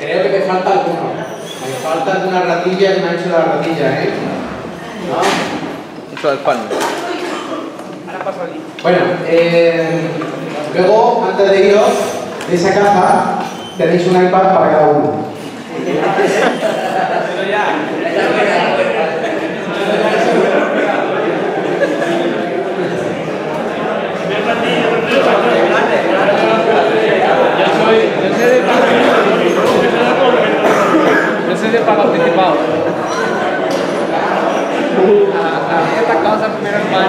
Creo que me falta alguno. Me falta alguna ratilla que me ha hecho la ratilla, ¿eh? ¿No? Eso del pan. Bueno, eh, luego, antes de iros, de esa caja tenéis un iPad para cada uno. Yo soy, yo soy de pago. Yo soy de pago anticipado. A, a mí estas cosas primero en mano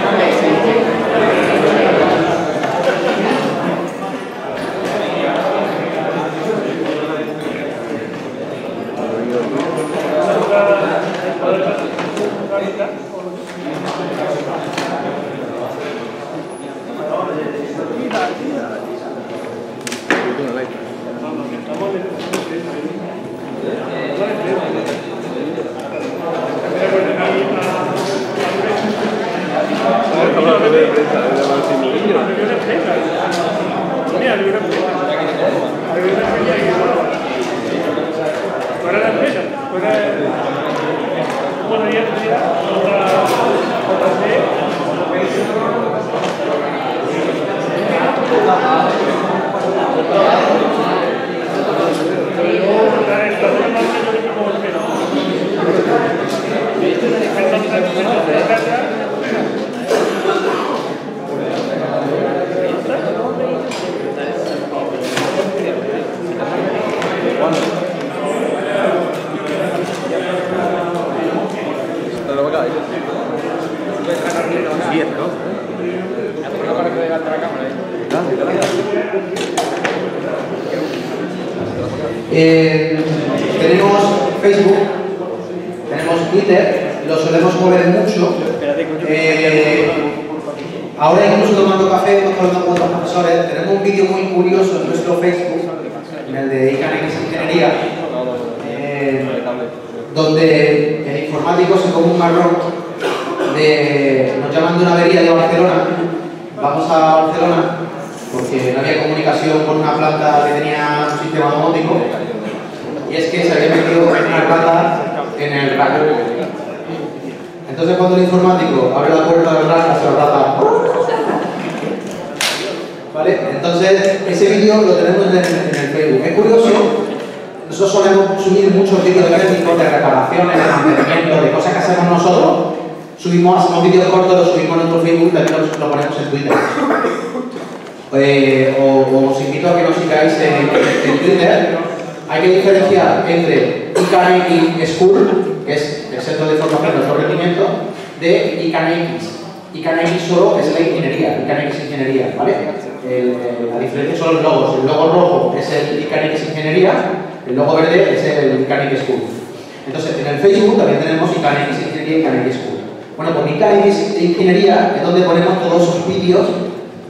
Te lo voy a caer. Sí, ¿no? No parece Eh, tenemos Facebook, tenemos Twitter, lo solemos mover mucho. Eh, ahora incluso tomando café, hablando con otros profesores, tenemos un vídeo muy curioso en nuestro Facebook, en el de ICANX Ingeniería, eh, donde el informático se come un marrón de, nos llaman de una avería de Barcelona, vamos a Barcelona porque no había comunicación con una planta que tenía un sistema domótico y es que se había metido una rata en el rayo. Cuando el informático abre la puerta del rayo, se la rata... ¿Vale? Entonces ese vídeo lo tenemos en el, el Facebook. Es curioso, nosotros solemos subir muchos vídeos técnicos de reparaciones, de mantenimiento, de cosas que hacemos nosotros. Subimos, hacemos vídeos cortos, los subimos en nuestro Facebook y también los- lo ponemos en Twitter. Eh, o, os invito a que nos sigáis en, Twitter. Hay que diferenciar entre ICANX School, que es el centro de formación de ICANX. ICANX solo es la ingeniería, ICANX Ingeniería, ¿vale? El- el- la diferencia son los logos. El logo rojo es el ICANX Ingeniería, el logo verde es el ICANX School. Entonces, en el Facebook también tenemos ICANX Ingeniería y ICANX School. Bueno, pues ICANX Ingeniería es donde ponemos todos esos vídeos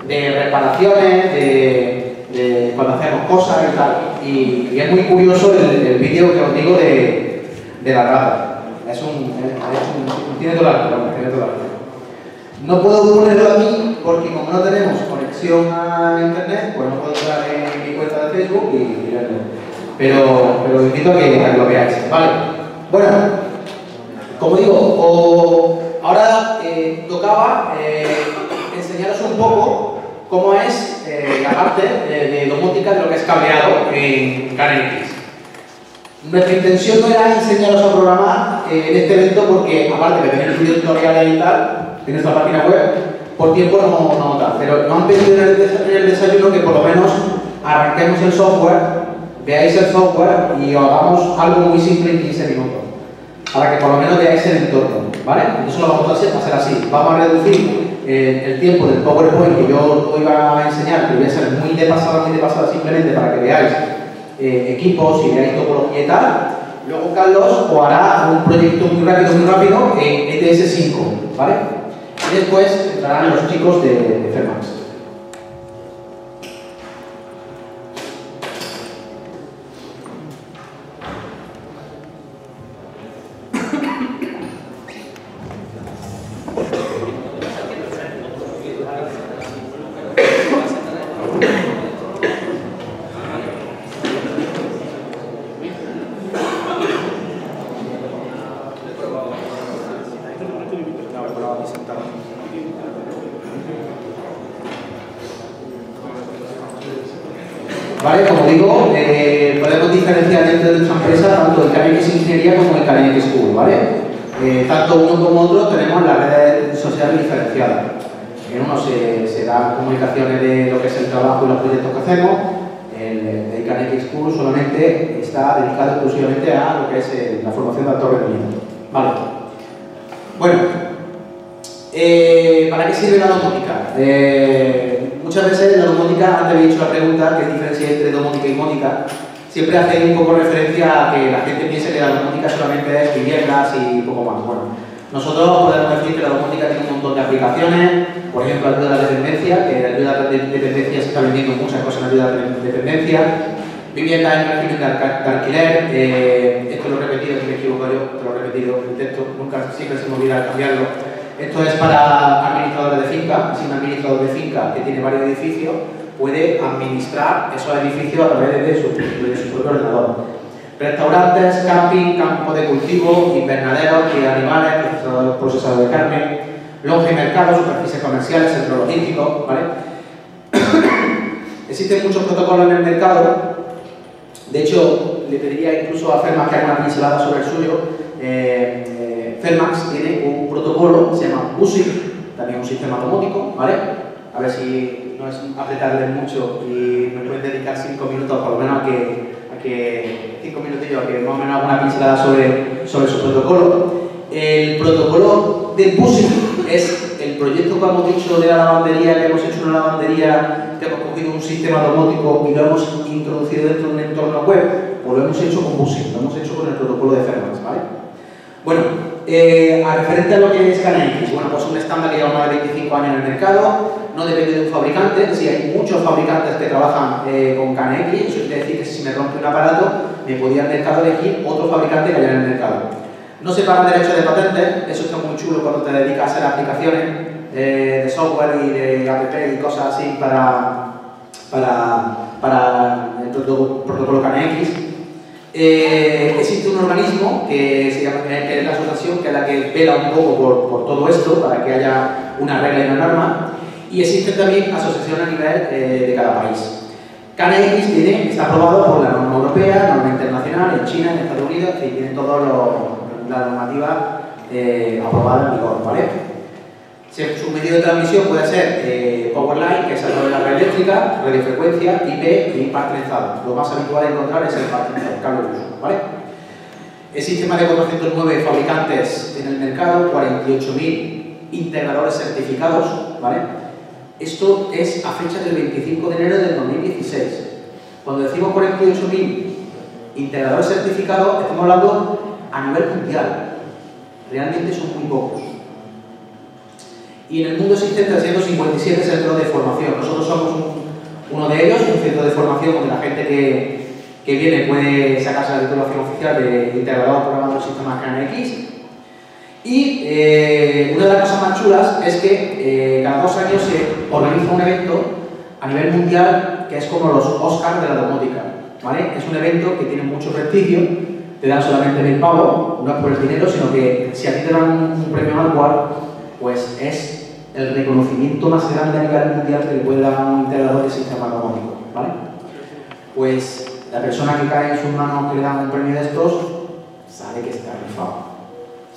de reparaciones, de, de cuando hacemos cosas y tal. Y, y es muy curioso el, el vídeo que os digo de, de la rata. Es un, es un- tiene toda la razón, tiene. No puedo ponerlo aquí porque como no tenemos conexión a internet, pues no puedo entrar en mi cuenta de Facebook y mirarlo. Pero, pero os invito a que, a lo veáis. Vale. Bueno, como digo, o- ahora eh, tocaba eh, enseñaros un poco cómo es eh, la parte de, domótica de lo que es cableado en KNX. Nuestra intención no era enseñaros a programar eh, en este evento porque, aparte de tener vídeos tutoriales y tal, en nuestra página web, por tiempo no, no tal. Pero no han pedido en el, des- en el desayuno que por lo menos arranquemos el software, veáis el software y hagamos algo muy simple en 15 minutos. Para que por lo menos veáis el entorno, ¿vale? Entonces lo vamos a hacer, a hacer así. Vamos a reducir eh, el tiempo del PowerPoint que yo os iba a enseñar, que voy a ser muy de pasada, muy de pasada, simplemente para que veáis eh, equipos y veáis topología y tal. Luego Carlos os hará un proyecto muy rápido, muy rápido en ETS 5, ¿vale? Y después entrarán los chicos de, de Fermax. Hace un poco referencia a que la gente piense que la domótica solamente es viviendas y poco más. Bueno, nosotros podemos decir que la domótica tiene un montón de aplicaciones, por ejemplo, ayuda a la dependencia, que ayuda a la dependencia se está vendiendo muchas cosas en ayuda a la dependencia, vivienda en régimen de, alquiler, eh, esto lo he repetido, si me equivoco yo, te lo he repetido el texto, nunca siempre se me olvida cambiarlo. Esto es para administradores de finca, si un administrador de finca que tiene varios edificios puede administrar esos edificios a través de su, de su propio ordenador. Restaurantes, camping, campos de cultivo, invernaderos de animales, procesadores de carne, longe mercados, superficies comerciales, centros logísticos, ¿vale? Existen muchos protocolos en el mercado, de hecho, le pediría incluso a Fermax que haga una pincelada sobre el suyo. Eh, eh, Fermax tiene un protocolo, se llama BUSIC, también un sistema domótico, ¿vale? A ver si no es apretarle mucho y me pueden dedicar cinco minutos por lo menos a que, a que cinco minutillos a que más o menos una pincelada sobre, sobre su protocolo. El protocolo del BUSIC es el proyecto que hemos dicho de la lavandería, que hemos hecho una lavandería, que hemos cogido un sistema domótico y lo hemos introducido dentro de un entorno web, pues lo hemos hecho con BUSIC, lo hemos hecho con el protocolo de Fermax, ¿vale? Bueno, eh, a referente a lo que es KNX, bueno, pues un estándar que lleva más de 25 años en el mercado, no depende de un fabricante, si hay muchos fabricantes que trabajan eh, con KNX, eso quiere decir que si me rompe un aparato, me podía el mercado elegir otro fabricante que haya en el mercado. No se pagan derechos de patente, eso está muy chulo cuando te dedicas a hacer aplicaciones eh, de software y de app y cosas así para, para, para el protocolo KNX. Eh, existe un organismo que, se llama, que es la asociación que es la que vela un poco por, por, todo esto para que haya una regla y una norma y existe también asociación a nivel eh, de cada país. KNX tiene, está aprobado por la norma europea, norma internacional, en China, en Estados Unidos, y tiene toda la normativa eh, aprobada en vigor, ¿vale? Su medio de transmisión puede ser eh, Powerline, que es a través de la red eléctrica, radiofrecuencia, IP y par trenzado. Lo más habitual de encontrar es el par trenzado, cable de uso, ¿vale? Más de 409 fabricantes en el mercado, 48.000 integradores certificados, ¿vale? Esto es a fecha del 25 de enero del 2016. Cuando decimos 48.000 integradores certificados, estamos hablando a nivel mundial. Realmente son muy pocos. Y en el mundo existen 357 centros de formación. Nosotros somos uno de ellos, un centro de formación donde la gente que, que viene puede sacarse la titulación oficial de integrador programador de sistemas KNX. Y eh, una de las cosas más chulas es que eh, cada dos años se organiza un evento a nivel mundial que es como los Oscars de la domótica. ¿vale? Es un evento que tiene mucho prestigio, te dan solamente el pago, no es por el dinero, sino que si a ti te dan un, premio anual, pues es el reconocimiento más grande a nivel mundial que le puede dar un integrador de sistema domótico, ¿vale? Pues la persona que cae en sus manos que le dan un premio de estos, sabe que está rifado.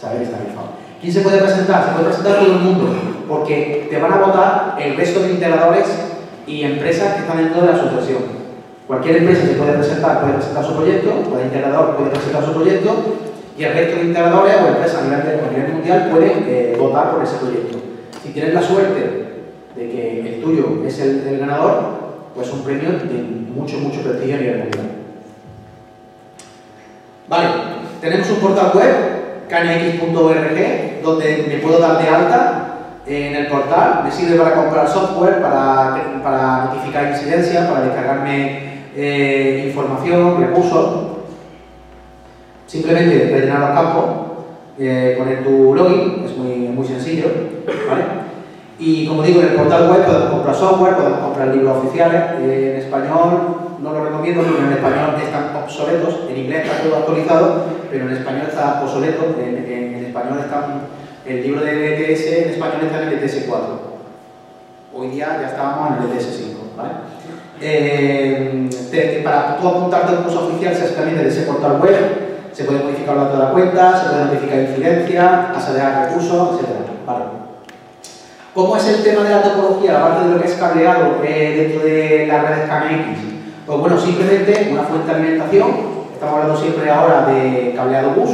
Sabe que está rifado. ¿Quién se puede presentar? Se puede presentar todo el mundo, porque te van a votar el resto de integradores y empresas que están dentro de la asociación. Cualquier empresa se puede presentar, puede presentar su proyecto, cualquier integrador puede presentar su proyecto, y el resto de integradores o empresas a nivel, mundial pueden eh, votar por ese proyecto. Tienes la suerte de que el tuyo es el, ganador, pues un premio de mucho, mucho prestigio a nivel mundial. Vale, tenemos un portal web, knx.org, donde me puedo dar de alta en el portal. Me sirve para comprar software, para, para notificar incidencias, para descargarme eh, información, recursos. Simplemente rellenar los campos eh, poner tu login, es muy, muy sencillo, ¿vale? Y como digo, en el portal web podemos comprar software, podemos comprar libros oficiales, eh, en español no lo recomiendo porque en español están obsoletos, en inglés está todo actualizado, pero en español está obsoleto, en, español está el libro de LTS, en español está en el LTS 4. Hoy día ya estábamos en el LTS 5. ¿vale? Eh, para tú apuntarte a un curso oficial se hace también desde ese portal web, se puede modificar los datos de la cuenta, se puede notificar incidencia, asegurar recursos, etc. ¿vale? ¿Cómo es el tema de la topología, aparte de lo que es cableado eh, dentro de las redes KNX? Pues bueno, simplemente una fuente de alimentación, estamos hablando siempre ahora de cableado bus,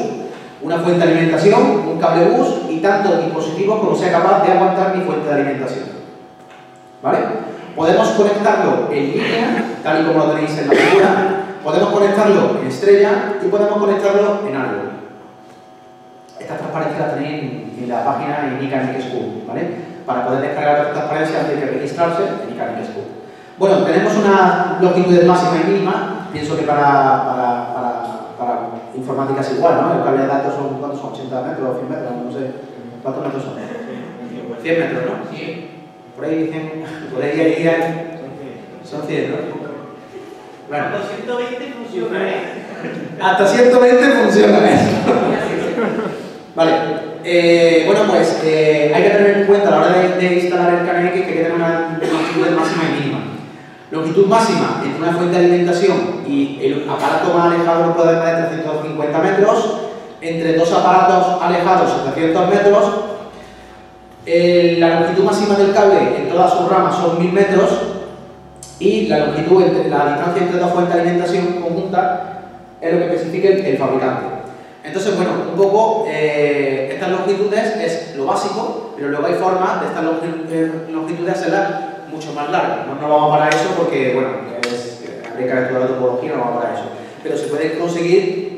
una fuente de alimentación, un cable bus y tanto el dispositivo como sea capaz de aguantar mi fuente de alimentación. ¿Vale? Podemos conectarlo en línea, tal y como lo tenéis en la figura, podemos conectarlo en estrella y podemos conectarlo en árbol. Esta transparencia la tenéis en, la página en Icanic School, ¿vale? Para poder descargar esta transparencia hay que registrarse en School. Bueno, tenemos una longitud máxima y mínima, pienso que para, para, para, para informática es igual, ¿no? El cable de datos son, ¿cuántos son? 80 metros, 100 metros, no sé. ¿Cuántos metros son? 100 metros, ¿no? Por ahí dicen, por ahí hay, son 100, ¿no? Bueno, Hasta 120 funciona, ¿eh? hasta 120 funciona eso. Vale. Eh, bueno, pues eh, hay que tener en cuenta a la hora de, instalar el KNX que hay que tener una longitud máxima y mínima. Longitud máxima entre una fuente de alimentación y el aparato más alejado no puede más de 350 metros. Entre dos aparatos alejados 700 metros. La longitud máxima del cable en todas sus ramas son 1000 metros y la longitud, entre, la distancia entre dos fuentes de alimentación conjunta es lo que especifica el fabricante. Entonces, bueno, un poco eh, estas longitudes es lo básico, pero luego hay formas de estas eh, longitudes hacerlas mucho más largas. No, no vamos para eso porque, bueno, es, habría que estudiar la topología, no vamos para eso. Pero se pueden conseguir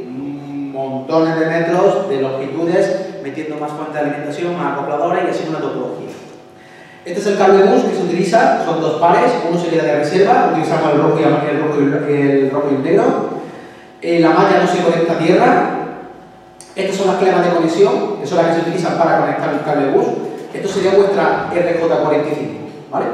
montones de metros de longitudes metiendo más fuentes de alimentación, más acopladora y haciendo una topología. Este es el cable bus que se utiliza, son dos pares, uno sería de reserva, utilizamos el rojo y el, rojo y el, el rojo y el negro. Eh, la malla no se conecta a tierra. Estas son las clemas de conexión, que son las que se utilizan para conectar el cable bus. Esto sería vuestra RJ45, ¿vale?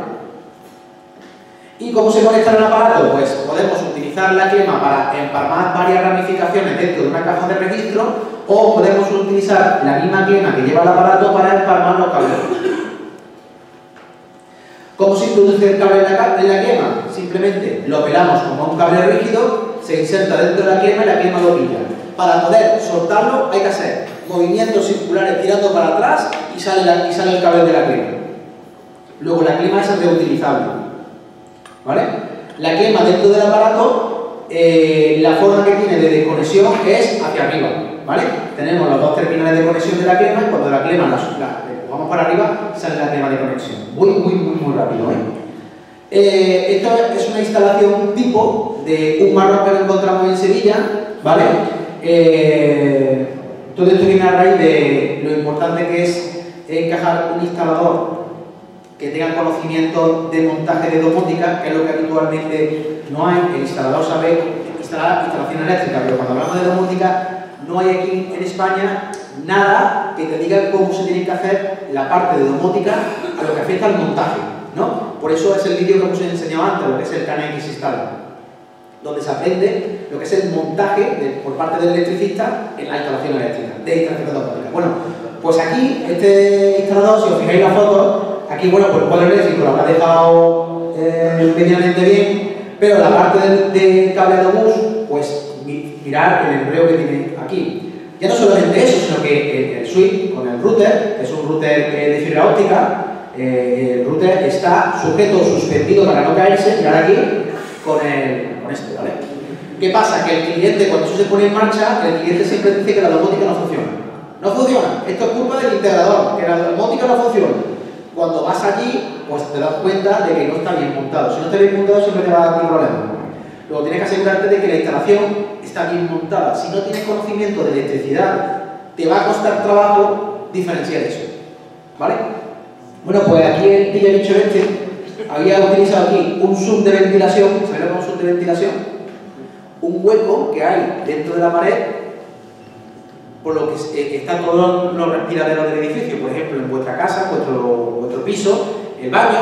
¿Y cómo se conecta el aparato? Pues podemos utilizar la clema para empalmar varias ramificaciones dentro de una caja de registro o podemos utilizar la misma clema que lleva el aparato para empalmar los cables. ¿Cómo se introduce el cable en la, en la clema? Simplemente lo pelamos como un cable rígido, se inserta dentro de la clema y la clema lo pilla. Para poder soltarlo hay que hacer movimientos circulares tirando para atrás y sale, y sale el cable de la clema. Luego la clema es reutilizable. ¿Vale? La clema dentro del aparato, eh, la forma que tiene de desconexión es hacia arriba. ¿Vale? Tenemos los dos terminales de conexión de la clema y cuando la clema la, la empujamos para arriba, sale la clema de conexión. Muy, muy, muy, muy rápido. ¿eh? Eh, esto es una instalación tipo de un marrón que encontramos en Sevilla, ¿vale? Eh, todo esto viene a raíz de lo importante que es encajar un instalador que tenga conocimiento de montaje de domótica, que es lo que habitualmente no hay. El instalador sabe instalar instalación eléctrica, pero cuando hablamos de domótica, no hay aquí en España nada que te diga cómo se tiene que hacer la parte de domótica a lo que afecta al montaje, ¿no? Por eso es el vídeo que os he enseñado antes, lo que es el KNX Install, donde se aprende lo que es el montaje de- por parte del electricista en la instalación eléctrica, de instalación domótica. Bueno, pues aquí, este instalador, si os fijáis la foto, aquí, bueno, pues cuadro eléctrico lo habrá dejado eh, medianamente bien, pero la parte del, de bus, pues mi- mirar el empleo que tiene aquí. Ya no solamente eso, sino que el, switch con el router, es un router de fibra óptica, eh, el router está sujeto, suspendido para no caerse, mirar aquí, con, el, con ¿vale? ¿Qué pasa? Que el cliente, cuando eso se pone en marcha, el cliente siempre dice que la domótica no funciona. No funciona, esto es culpa del integrador, que la domótica no funciona. Cuando vas allí, pues te das cuenta de que no está bien montado. Si no está bien montado, siempre te va a dar un problema. Luego tienes que asegurarte de que la instalación está bien montada. Si no tienes conocimiento de electricidad, te va a costar trabajo diferenciar eso. ¿Vale? Bueno, pues aquí el bicho este había utilizado aquí un sub de ventilación. ¿Sabéis un sub de ventilación? Un hueco que hay dentro de la pared por lo que eh, están todos los respiraderos del edificio. Por ejemplo, en vuestra casa, vuestro, vuestro piso, el baño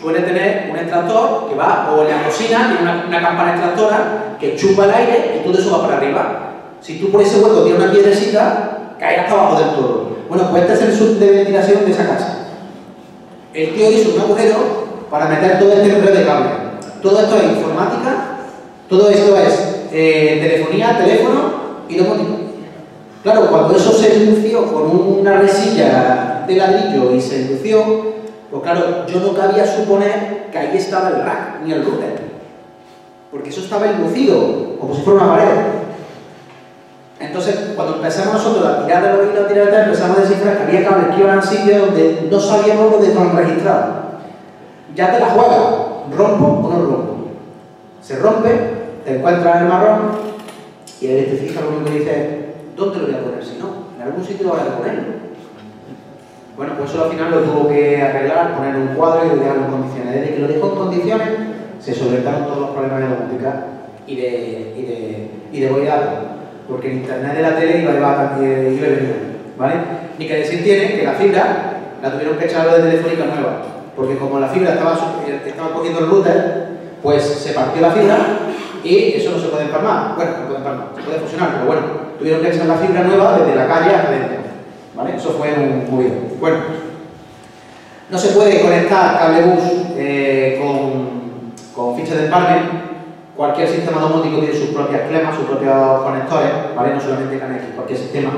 suele tener un extractor que va, o en la cocina, tiene una, una campana extractora que chupa el aire y todo eso va para arriba. Si tú por ese hueco tienes una piedrecita, cae hasta abajo del todo. Bueno, pues este es el sub de ventilación de esa casa. El tío hizo un agujero para meter todo este enredo de cable. Todo esto es informática, todo esto es eh, telefonía, teléfono y domótica. Claro, cuando eso se enlució con una resilla de ladrillo y se enlució, pues claro, yo no cabía suponer que ahí estaba el rack ni el router. Porque eso estaba enlucido, como si fuera una pared. Entonces, cuando empezamos nosotros a tirar de los hilos, a tirar de empezamos a descifrar que había cables que iban a sitios donde no sabíamos dónde estaban registrados. Ya te la juegas, ¿rompo o no rompo? Se rompe, te encuentras el marrón y el electricista lo único que dice ¿dónde lo voy a poner? Si no, en algún sitio lo voy a ponerlo. Bueno, pues eso al final lo tuvo que arreglar, poner un cuadro y dejarlo en condiciones. Desde que lo dejó en condiciones, se solventaron todos los problemas de domótica y de, y de, y de porque el internet de la tele iba, iba, iba venía, ¿vale? Ni que decir tiene que la fibra la tuvieron que echarlo de telefónica nueva, porque como la fibra estaba, estaba cogiendo el router, pues se partió la fibra y eso no se puede empalmar. Bueno, no puede empalmar, se puede fusionar, pero bueno, tuvieron que echar la fibra nueva desde la calle hasta dentro, ¿vale? Eso fue un movido. Bueno, no se puede conectar cable bus eh, con, con fichas de empalme Cualquier sistema domótico tiene sus propias clemas, sus propios conectores, ¿vale? No solamente KNX, cualquier sistema.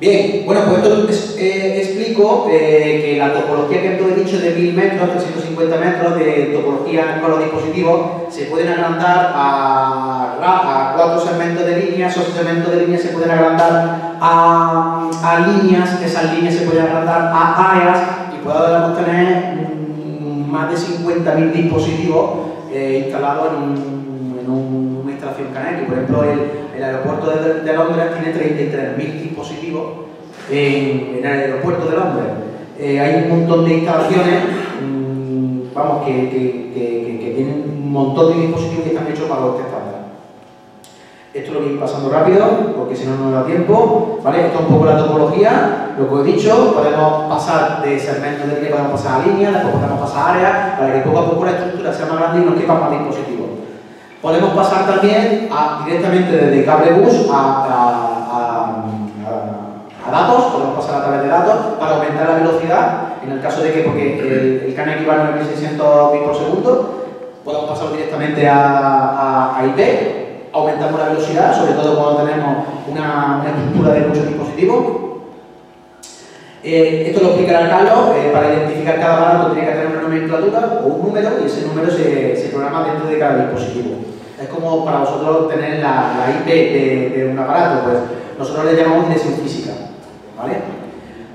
Bien, bueno, pues esto eh, explico eh, que la topología que he dicho de 1000 metros, 350 metros de topología con los dispositivos se pueden agrandar a, a cuatro segmentos de líneas, esos segmentos de líneas se pueden agrandar a, a líneas, esas líneas se pueden agrandar a áreas y podemos tener mm, más de 50.000 dispositivos eh, instalado en, un, en un, una instalación Canary. Por ejemplo, el, aeropuerto de, Londres tiene 33.000 dispositivos en, el aeropuerto de Londres. Eh, hay un montón de instalaciones, mmm, vamos, que, que, tienen un montón de dispositivos que están hechos para este estándar. Esto lo voy a ir pasando rápido, porque si no, no da tiempo. ¿vale? Esto es un poco la topología, lo que he dicho, podemos pasar de segmentos de línea, podemos pasar a línea, después podemos pasar a áreas, para que poco a poco la estructura sea más grande y nos quepan más dispositivos. Podemos pasar también directamente desde cable bus a, a, a, datos, podemos pasar a través de datos para aumentar la velocidad, en el caso de que, porque el, el canal equivale a 9600 bits por segundo, podemos pasar directamente a, a IP aumentamos la velocidad, sobre todo cuando tenemos una, una estructura de muchos dispositivos. Eh, esto lo explicará Carlos, eh, para identificar cada aparato tiene que tener una nomenclatura o un número y ese número se, se programa dentro de cada dispositivo. Como para vosotros tener la, la IP de, de, un aparato, pues nosotros le llamamos dirección física. ¿vale?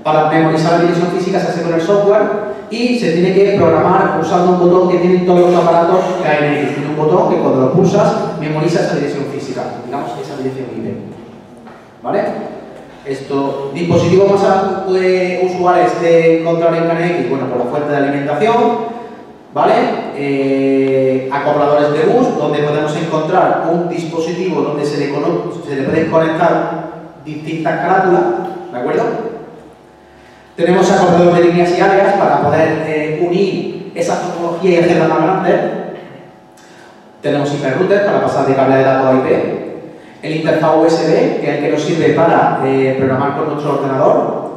Para memorizar la dirección física se hace con el software y se tiene que programar usando un botón que tienen todos los aparatos KNX. Tiene un botón que cuando lo pulsas memoriza esa dirección física, digamos esa dirección IP. ¿Vale? Esto, dispositivo más usuales de encontrar en KNX, bueno, por la fuente de alimentación, ¿vale? Eh, acopladores de bus, donde podemos encontrar un dispositivo donde se le, se pueden conectar distintas carátulas, ¿de acuerdo? Tenemos acopladores de líneas y áreas para poder eh, unir esa topología y hacerla más grande. Tenemos hiperrouter para pasar de cable de datos a IP. El interfaz USB, que es el que nos sirve para eh, programar con nuestro ordenador.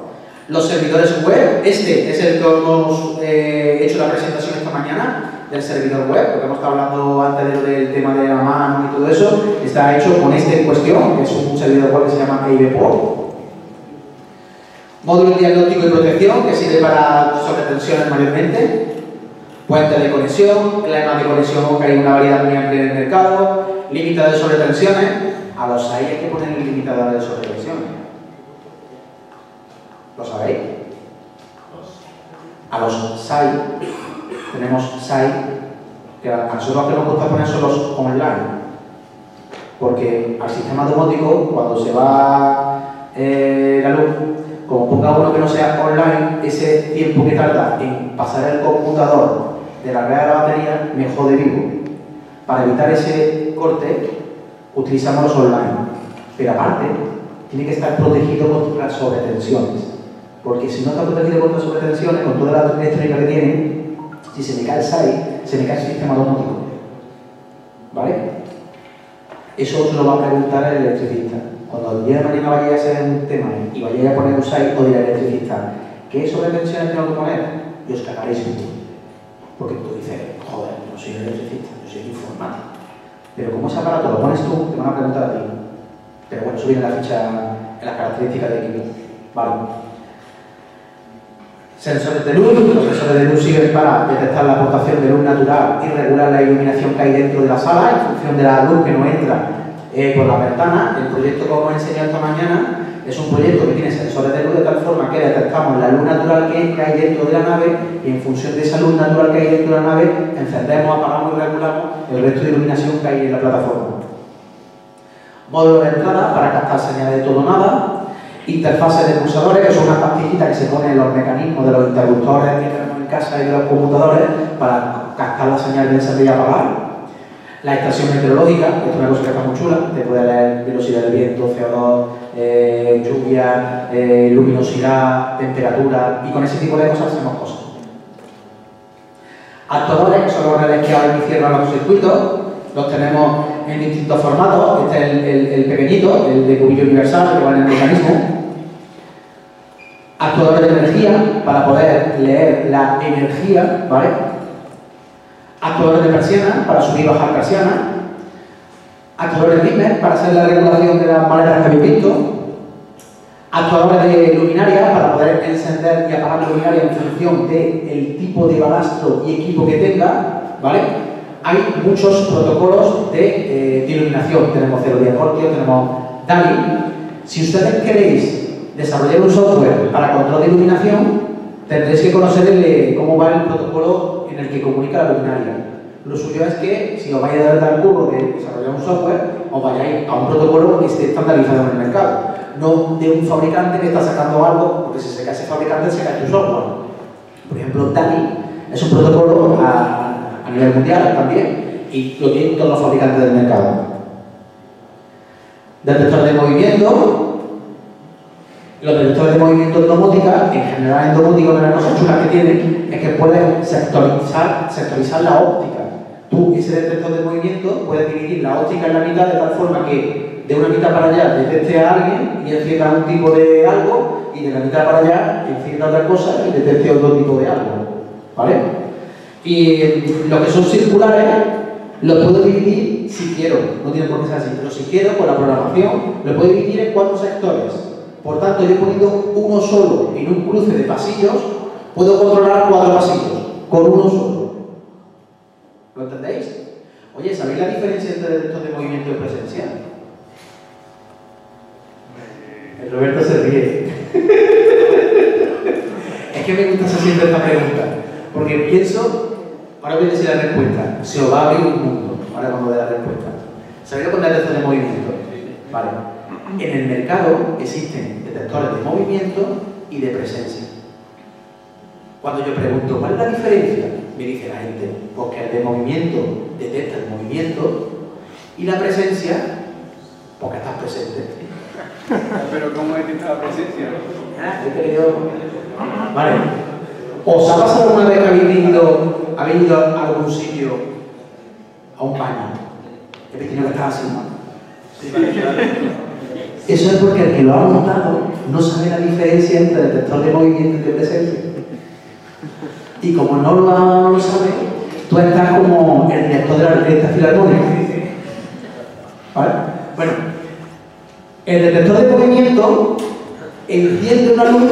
Los servidores web, este es el que hemos eh, hecho la presentación mañana del servidor web, porque hemos estado hablando antes del tema de la mano y todo eso, está hecho con este en cuestión, que es un servidor web que se llama AVPort módulo diagnóstico y protección que sirve para sobretensiones mayormente, puente de conexión, clemas de conexión que hay una variedad muy amplia en el mercado, limitador de sobretensiones, a los SAI hay que poner el limitador de sobretensiones. ¿Lo sabéis? A los SAI tenemos SAI que a nosotros que nos gusta poner son los online porque al sistema domótico cuando se va eh, la luz como ponga uno que no sea online, ese tiempo que tarda en pasar el computador de la red a la batería me jode vivo. Para evitar ese corte, utilizamos los online. Pero aparte, tiene que estar protegido contra sobretensiones. Porque si no está protegido contra sobretensiones, con toda la electrónica que tiene, si se me cae el SAI, se me cae el sistema domótico. ¿Vale? Eso os lo va a preguntar el electricista. Cuando el día de mañana vaya a ser un tema y vaya a poner un site o dirá electricista, ¿qué sobretensiones tengo que poner? Y os cagaréis en Porque tú dices, joder, no soy electricista, yo soy informático. Pero como ese aparato lo pones tú, te van a preguntar a ti. Pero bueno, eso en la ficha, en las características de equipo. Vale. Sensores de luz, los sensores de luz sirven para detectar la aportación de luz natural y regular la iluminación que hay dentro de la sala en función de la luz que no entra eh, por la ventana. El proyecto que os he enseñado esta mañana es un proyecto que tiene sensores de luz de tal forma que detectamos la luz natural que hay dentro de la nave y en función de esa luz natural que hay dentro de la nave encendemos, apagamos y regulamos el resto de iluminación que hay en la plataforma. Módulo de entrada para captar señales de todo nada. Interfaces de pulsadores, que son unas pastillitas que se ponen en los mecanismos de los interruptores que tenemos en casa y de los computadores para captar la señal de encender y apagar. La estación meteorológica, que es una cosa que está muy chula, te puede leer velocidad del viento, CO2, eh, lluvia, eh, luminosidad, temperatura, y con ese tipo de cosas hacemos cosas. Actuadores, que son los redes que y cierran los circuitos, los tenemos en distintos formatos, este es el, el, pequeñito, el de cubillo universal, que va en el mecanismo. Actuadores de energía, para poder leer la energía, ¿vale? Actuadores de persiana, para subir y bajar persiana. Actuadores de dimmer, para hacer la regulación de las maletas que habéis visto. Actuadores de luminaria, para poder encender y apagar la luminaria en función del tipo de balastro y equipo que tenga, ¿vale? Hay muchos protocolos de, eh, iluminación. Tenemos Cero Diacortio, tenemos DALI. Si ustedes queréis desarrollar un software para control de iluminación, tendréis que conocer cómo va el protocolo en el que comunica la luminaria. Lo suyo es que, si os vais a dar el curro de desarrollar un software, os vayáis a un protocolo que esté estandarizado en el mercado. No de un fabricante que está sacando algo, porque si se cae ese fabricante, se cae tu software. Por ejemplo, DALI es un protocolo a nivel mundial también, y lo tienen todos los fabricantes del mercado. Detectores de movimiento. Los detectores de movimiento en domótica, en general en domótica, una de las cosas chulas que tienen es que pueden sectorizar, sectorizar la óptica. Tú, ese detector de movimiento, puedes dividir la óptica en la mitad de tal forma que de una mitad para allá detecte a alguien y encienda un tipo de algo, y de la mitad para allá encienda otra cosa y detecte otro tipo de algo. ¿Vale? Y lo que son circulares lo puedo dividir si quiero, no tiene por qué ser así, pero si quiero, con la programación, lo puedo dividir en cuatro sectores. Por tanto, yo poniendo uno solo en un cruce de pasillos, puedo controlar cuatro pasillos, con uno solo. ¿Lo entendéis? Oye, ¿sabéis la diferencia entre detector de movimiento y presencia? El Roberto se ríe. es que me gusta siempre esta pregunta, porque pienso Ahora voy a decir la respuesta. Se os va a abrir un mundo. Ahora cuando dé la respuesta. ¿Sabéis con detectores de movimiento? Vale. En el mercado existen detectores de movimiento y de presencia. Cuando yo pregunto, ¿cuál es la diferencia? Me dice la gente, porque el de movimiento detecta el movimiento y la presencia, porque estás presente. Pero ¿cómo detecta la presencia? Ah, vale. ¿Os ha pasado alguna vez que habéis ido habéis ido a algún sitio, a un baño, el tenido que estar así, Eso es porque el que lo ha montado no sabe la diferencia entre el detector de movimiento y de presencia. Y como no lo, sabe, tú estás como el director de la orquesta filarmónica. ¿Vale? Bueno, el detector de movimiento enciende una luz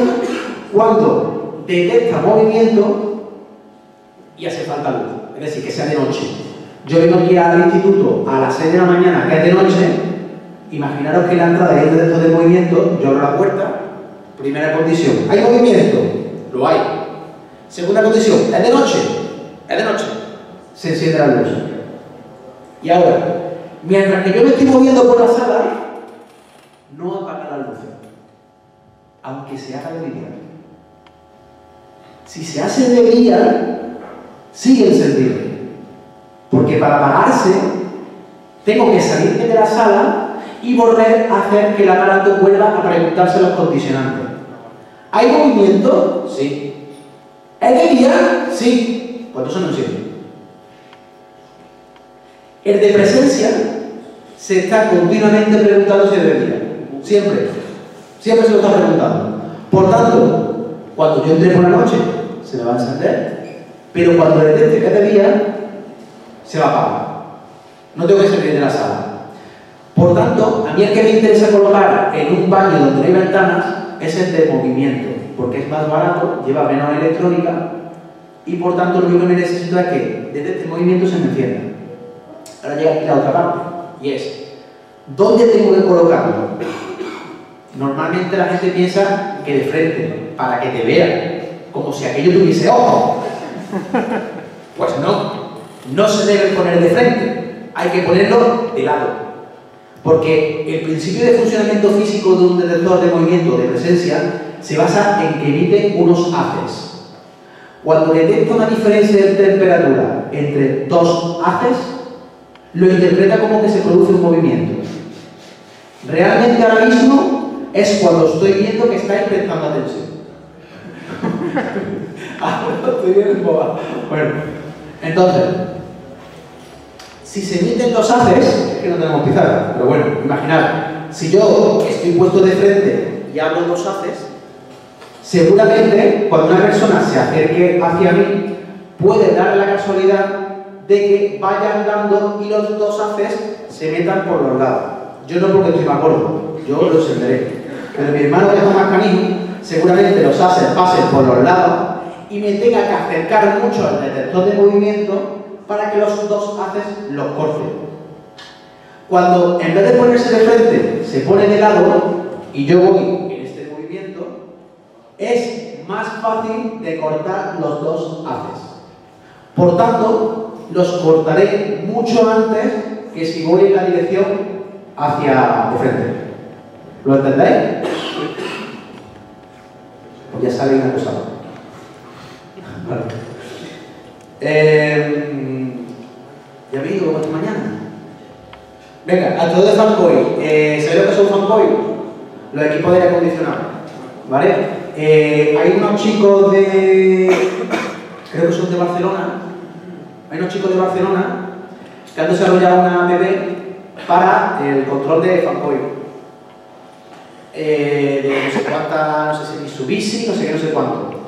cuando detecta movimiento y hace falta luz, es decir, que sea de noche. Yo vengo aquí al instituto a las 6 de la mañana, que es de noche, imaginaros que la entrada hay un detector de movimiento, yo abro la puerta, primera condición, ¿hay movimiento? Lo hay. Segunda condición, ¿es de noche? Es de noche. Se enciende la luz. Y ahora, mientras que yo me estoy moviendo por la sala, no apaga la luz, aunque se haga de día. Si se hace de día, sigue encendido. Porque para apagarse, tengo que salirme de la sala y volver a hacer que el aparato vuelva a preguntarse los condicionantes. ¿Hay movimiento? Sí. ¿Es de día? Sí. Pues eso no sirve. El de presencia se está continuamente preguntando si es de día. Siempre. Siempre se lo está preguntando. Por tanto, cuando yo entre por la noche, se me va a encender Pero cuando detecte que de día, se va a apagar. No tengo que salir de la sala. Por tanto, a mí el que me interesa colocar en un baño donde no hay ventanas es el de movimiento, porque es más barato, lleva menos electrónica y por tanto lo único que necesito es que desde este movimiento se me encienda. Ahora llega aquí la otra parte, y es, ¿dónde tengo que colocarlo? Normalmente la gente piensa que de frente, para que te vean, como si aquello tuviese ojo. Pues no, no se debe poner de frente, hay que ponerlo de lado. Porque el principio de funcionamiento físico de un detector de movimiento de presencia se basa en que emite unos haces. Cuando detecta una diferencia de temperatura entre dos haces, lo interpreta como que se produce un movimiento. Realmente ahora mismo es cuando estoy viendo que estáis prestando atención. Bueno, entonces, si se emiten dos haces, es que no tenemos pizarra, pero bueno, imaginad, si yo estoy puesto de frente y abro dos haces, seguramente cuando una persona se acerque hacia mí, puede dar la casualidad de que vayan dando y los dos haces se metan por los lados. Yo no porque estoy más gordo, yo lo entenderé. Pero mi hermano que está más canino, seguramente los haces pasen por los lados y me tenga que acercar mucho al detector de movimiento para que los dos haces los corten. Cuando en vez de ponerse de frente, se pone de lado y yo voy en este movimiento, es más fácil de cortar los dos haces. Por tanto, los cortaré mucho antes que si voy en la dirección hacia de frente. ¿Lo entendéis? Pues ya sale una cosa. Eh, ya vi como esta mañana. Venga, a todo de fanboy. Eh, ¿Sabéis lo que son fanboy? Los equipos de aire acondicionado. ¿Vale? Eh, hay unos chicos de. Creo que son de Barcelona. Hay unos chicos de Barcelona que han desarrollado una app para el control de fanboy. Eh, de no sé cuánta, no sé si Mitsubishi, no sé qué, no sé cuánto.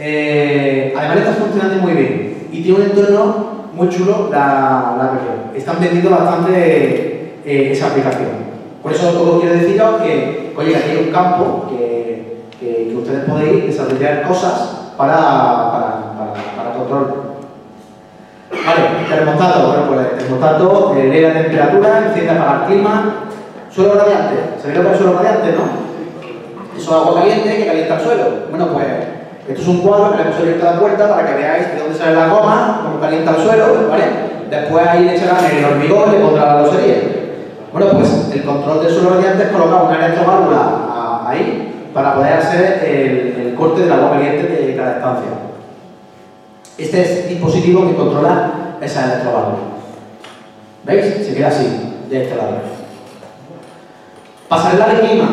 Eh, además está funcionando muy bien y tiene un entorno muy chulo la, aplicación. Están vendiendo bastante eh, esa aplicación. Por eso todo quiero deciros que, oye, aquí hay un campo que, que, ustedes podéis desarrollar cosas para, para, para, para control. Vale, termostato. Bueno, pues el termostato eh, lee la temperatura, enciende para el clima. Suelo radiante. ¿Sabéis lo que es el suelo radiante, no? Eso es agua caliente que calienta el suelo. Bueno, pues esto es un cuadro que le hemos abierto la puerta para que veáis de dónde sale la goma, cómo calienta el suelo, ¿vale? Después ahí le echarán el hormigón y le pondrá la losería. Bueno, pues el control del suelo radiante es colocar una electroválvula ahí para poder hacer el, el corte del agua caliente de cada estancia. Este es el dispositivo que controla esa electroválvula. ¿Veis? Se queda así, de este lado. Pasarela de clima.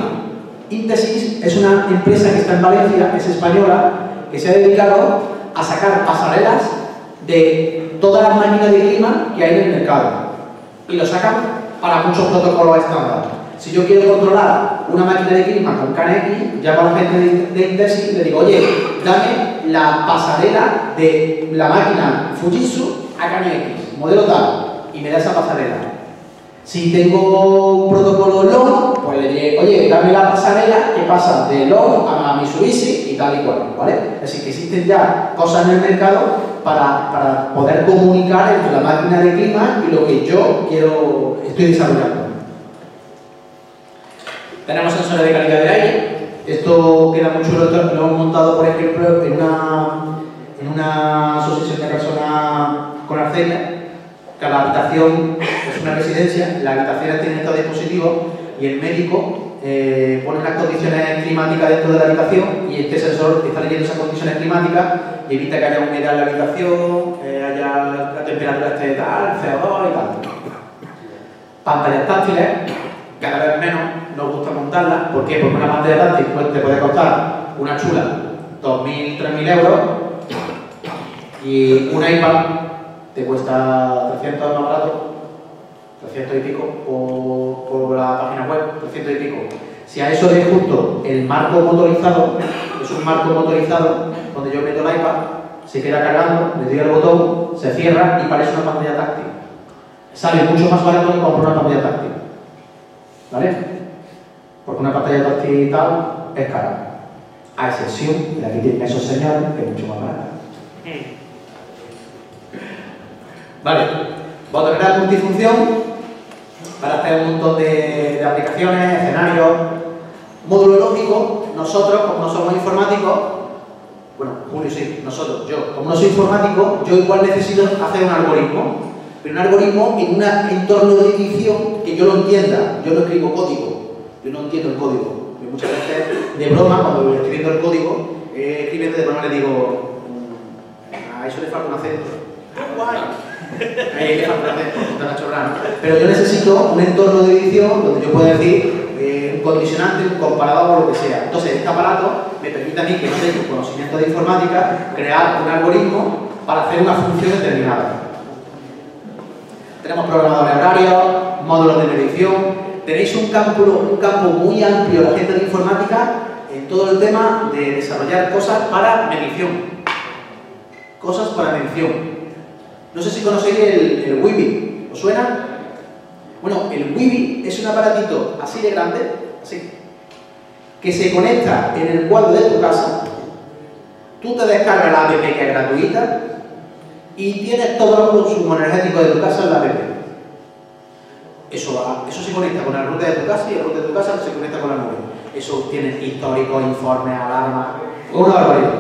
Intesis es una empresa que está en Valencia, es española, que se ha dedicado a sacar pasarelas de todas las máquinas de clima que hay en el mercado. Y lo sacan para muchos protocolos estándar. Si yo quiero controlar una máquina de clima con KNX, llamo a la gente de, Intesis y le digo, oye, dame la pasarela de la máquina Fujitsu a KNX, modelo tal, y me da esa pasarela. Si tengo un protocolo LON, le oye, dame la pasarela que pasa de LON a Mitsubishi y tal y cual, ¿vale? Decir, que existen ya cosas en el mercado para, para poder comunicar entre la máquina de clima y lo que yo quiero, estoy desarrollando. Tenemos sensores de calidad del aire. Esto queda muy chulo, lo hemos montado, por ejemplo, en una, en una asociación de personas con Alzheimer cada habitación es una residencia, las habitaciones tienen estos dispositivos y el médico eh, pone las condiciones climáticas dentro de la habitación y este sensor está leyendo esas condiciones climáticas y evita que haya humedad en la habitación, eh, haya la temperatura esté tal, CO2 y tal. Pantallas táctiles, cada vez menos nos gusta montarlas. ¿Por qué? Porque una pantalla táctil te puede costar una chula 2.000, 3.000 euros y un iPad te cuesta 300 más barato, 300 y pico por, por, la página web, 300 y pico. Si a eso le junto el marco motorizado, es un marco motorizado donde yo meto el iPad se queda cargando, le doy al botón, se cierra y parece una pantalla táctil. Sale mucho más barato que comprar una pantalla táctil. ¿Vale? Porque una pantalla táctil y tal es cara. A excepción de aquí tienen esos señales, que es mucho más barata. Vale, botón multifunción para hacer un montón de, aplicaciones, escenarios, módulo lógico. Nosotros, como no somos informáticos, bueno, Julio sí, nosotros, yo, como no soy informático, yo igual necesito hacer un algoritmo, pero un algoritmo en un entorno de edición que yo lo entienda. Yo no escribo código, yo no entiendo el código. Y muchas veces, de broma, cuando voy escribiendo el código, eh, escribiendo de broma le digo, mm, a eso le falta un acento. ¡Ah, guay! Un acento, una chorrada. Pero yo necesito un entorno de edición donde yo pueda decir eh, un condicionante, un comparador o lo que sea. Entonces, este aparato me permite a mí, que no tengo conocimiento de informática, crear un algoritmo para hacer una función determinada. Tenemos programadores horarios, módulos de medición. Tenéis un campo, un campo muy amplio, la gente de informática, en todo el tema de desarrollar cosas para medición. Cosas para medición. No sé si conocéis el, el Wibi. ¿Os suena? Bueno, el Wibi es un aparatito así de grande, así, que se conecta en el cuadro de tu casa. Tú te descargas la app que es gratuita y tienes todo el consumo energético de tu casa en la app. Eso, eso se conecta con la ruta de tu casa y el ruta de tu casa se conecta con la nube. Eso tiene históricos, informes, alarmas, una barbaridad.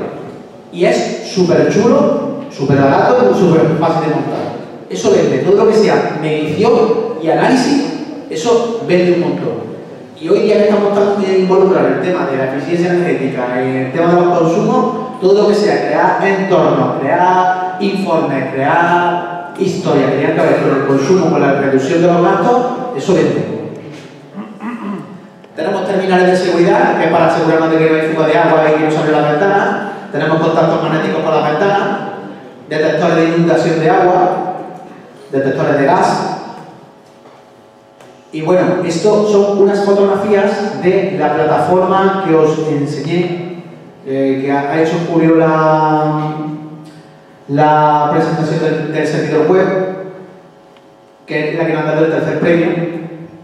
Y es súper chulo, súper barato y súper fácil de montar. Eso vende, todo lo que sea medición y análisis, eso vende un montón. Y hoy día que estamos tan involucrados en el tema de la eficiencia energética, en el tema de los consumos, todo lo que sea crear entornos, crear informes, crear historia que tenga que ver con el consumo, con la reducción de los gastos, eso vende. Tenemos terminales de seguridad, que es para asegurarnos de que no hay fuga de agua y que no sale la ventana. Tenemos contactos magnéticos con las ventanas, detectores de inundación de agua, detectores de gas. Y bueno, esto son unas fotografías de la plataforma que os enseñé, eh, que ha hecho Julio la, la presentación del, servidor web, que es la que nos ha dado el tercer premio.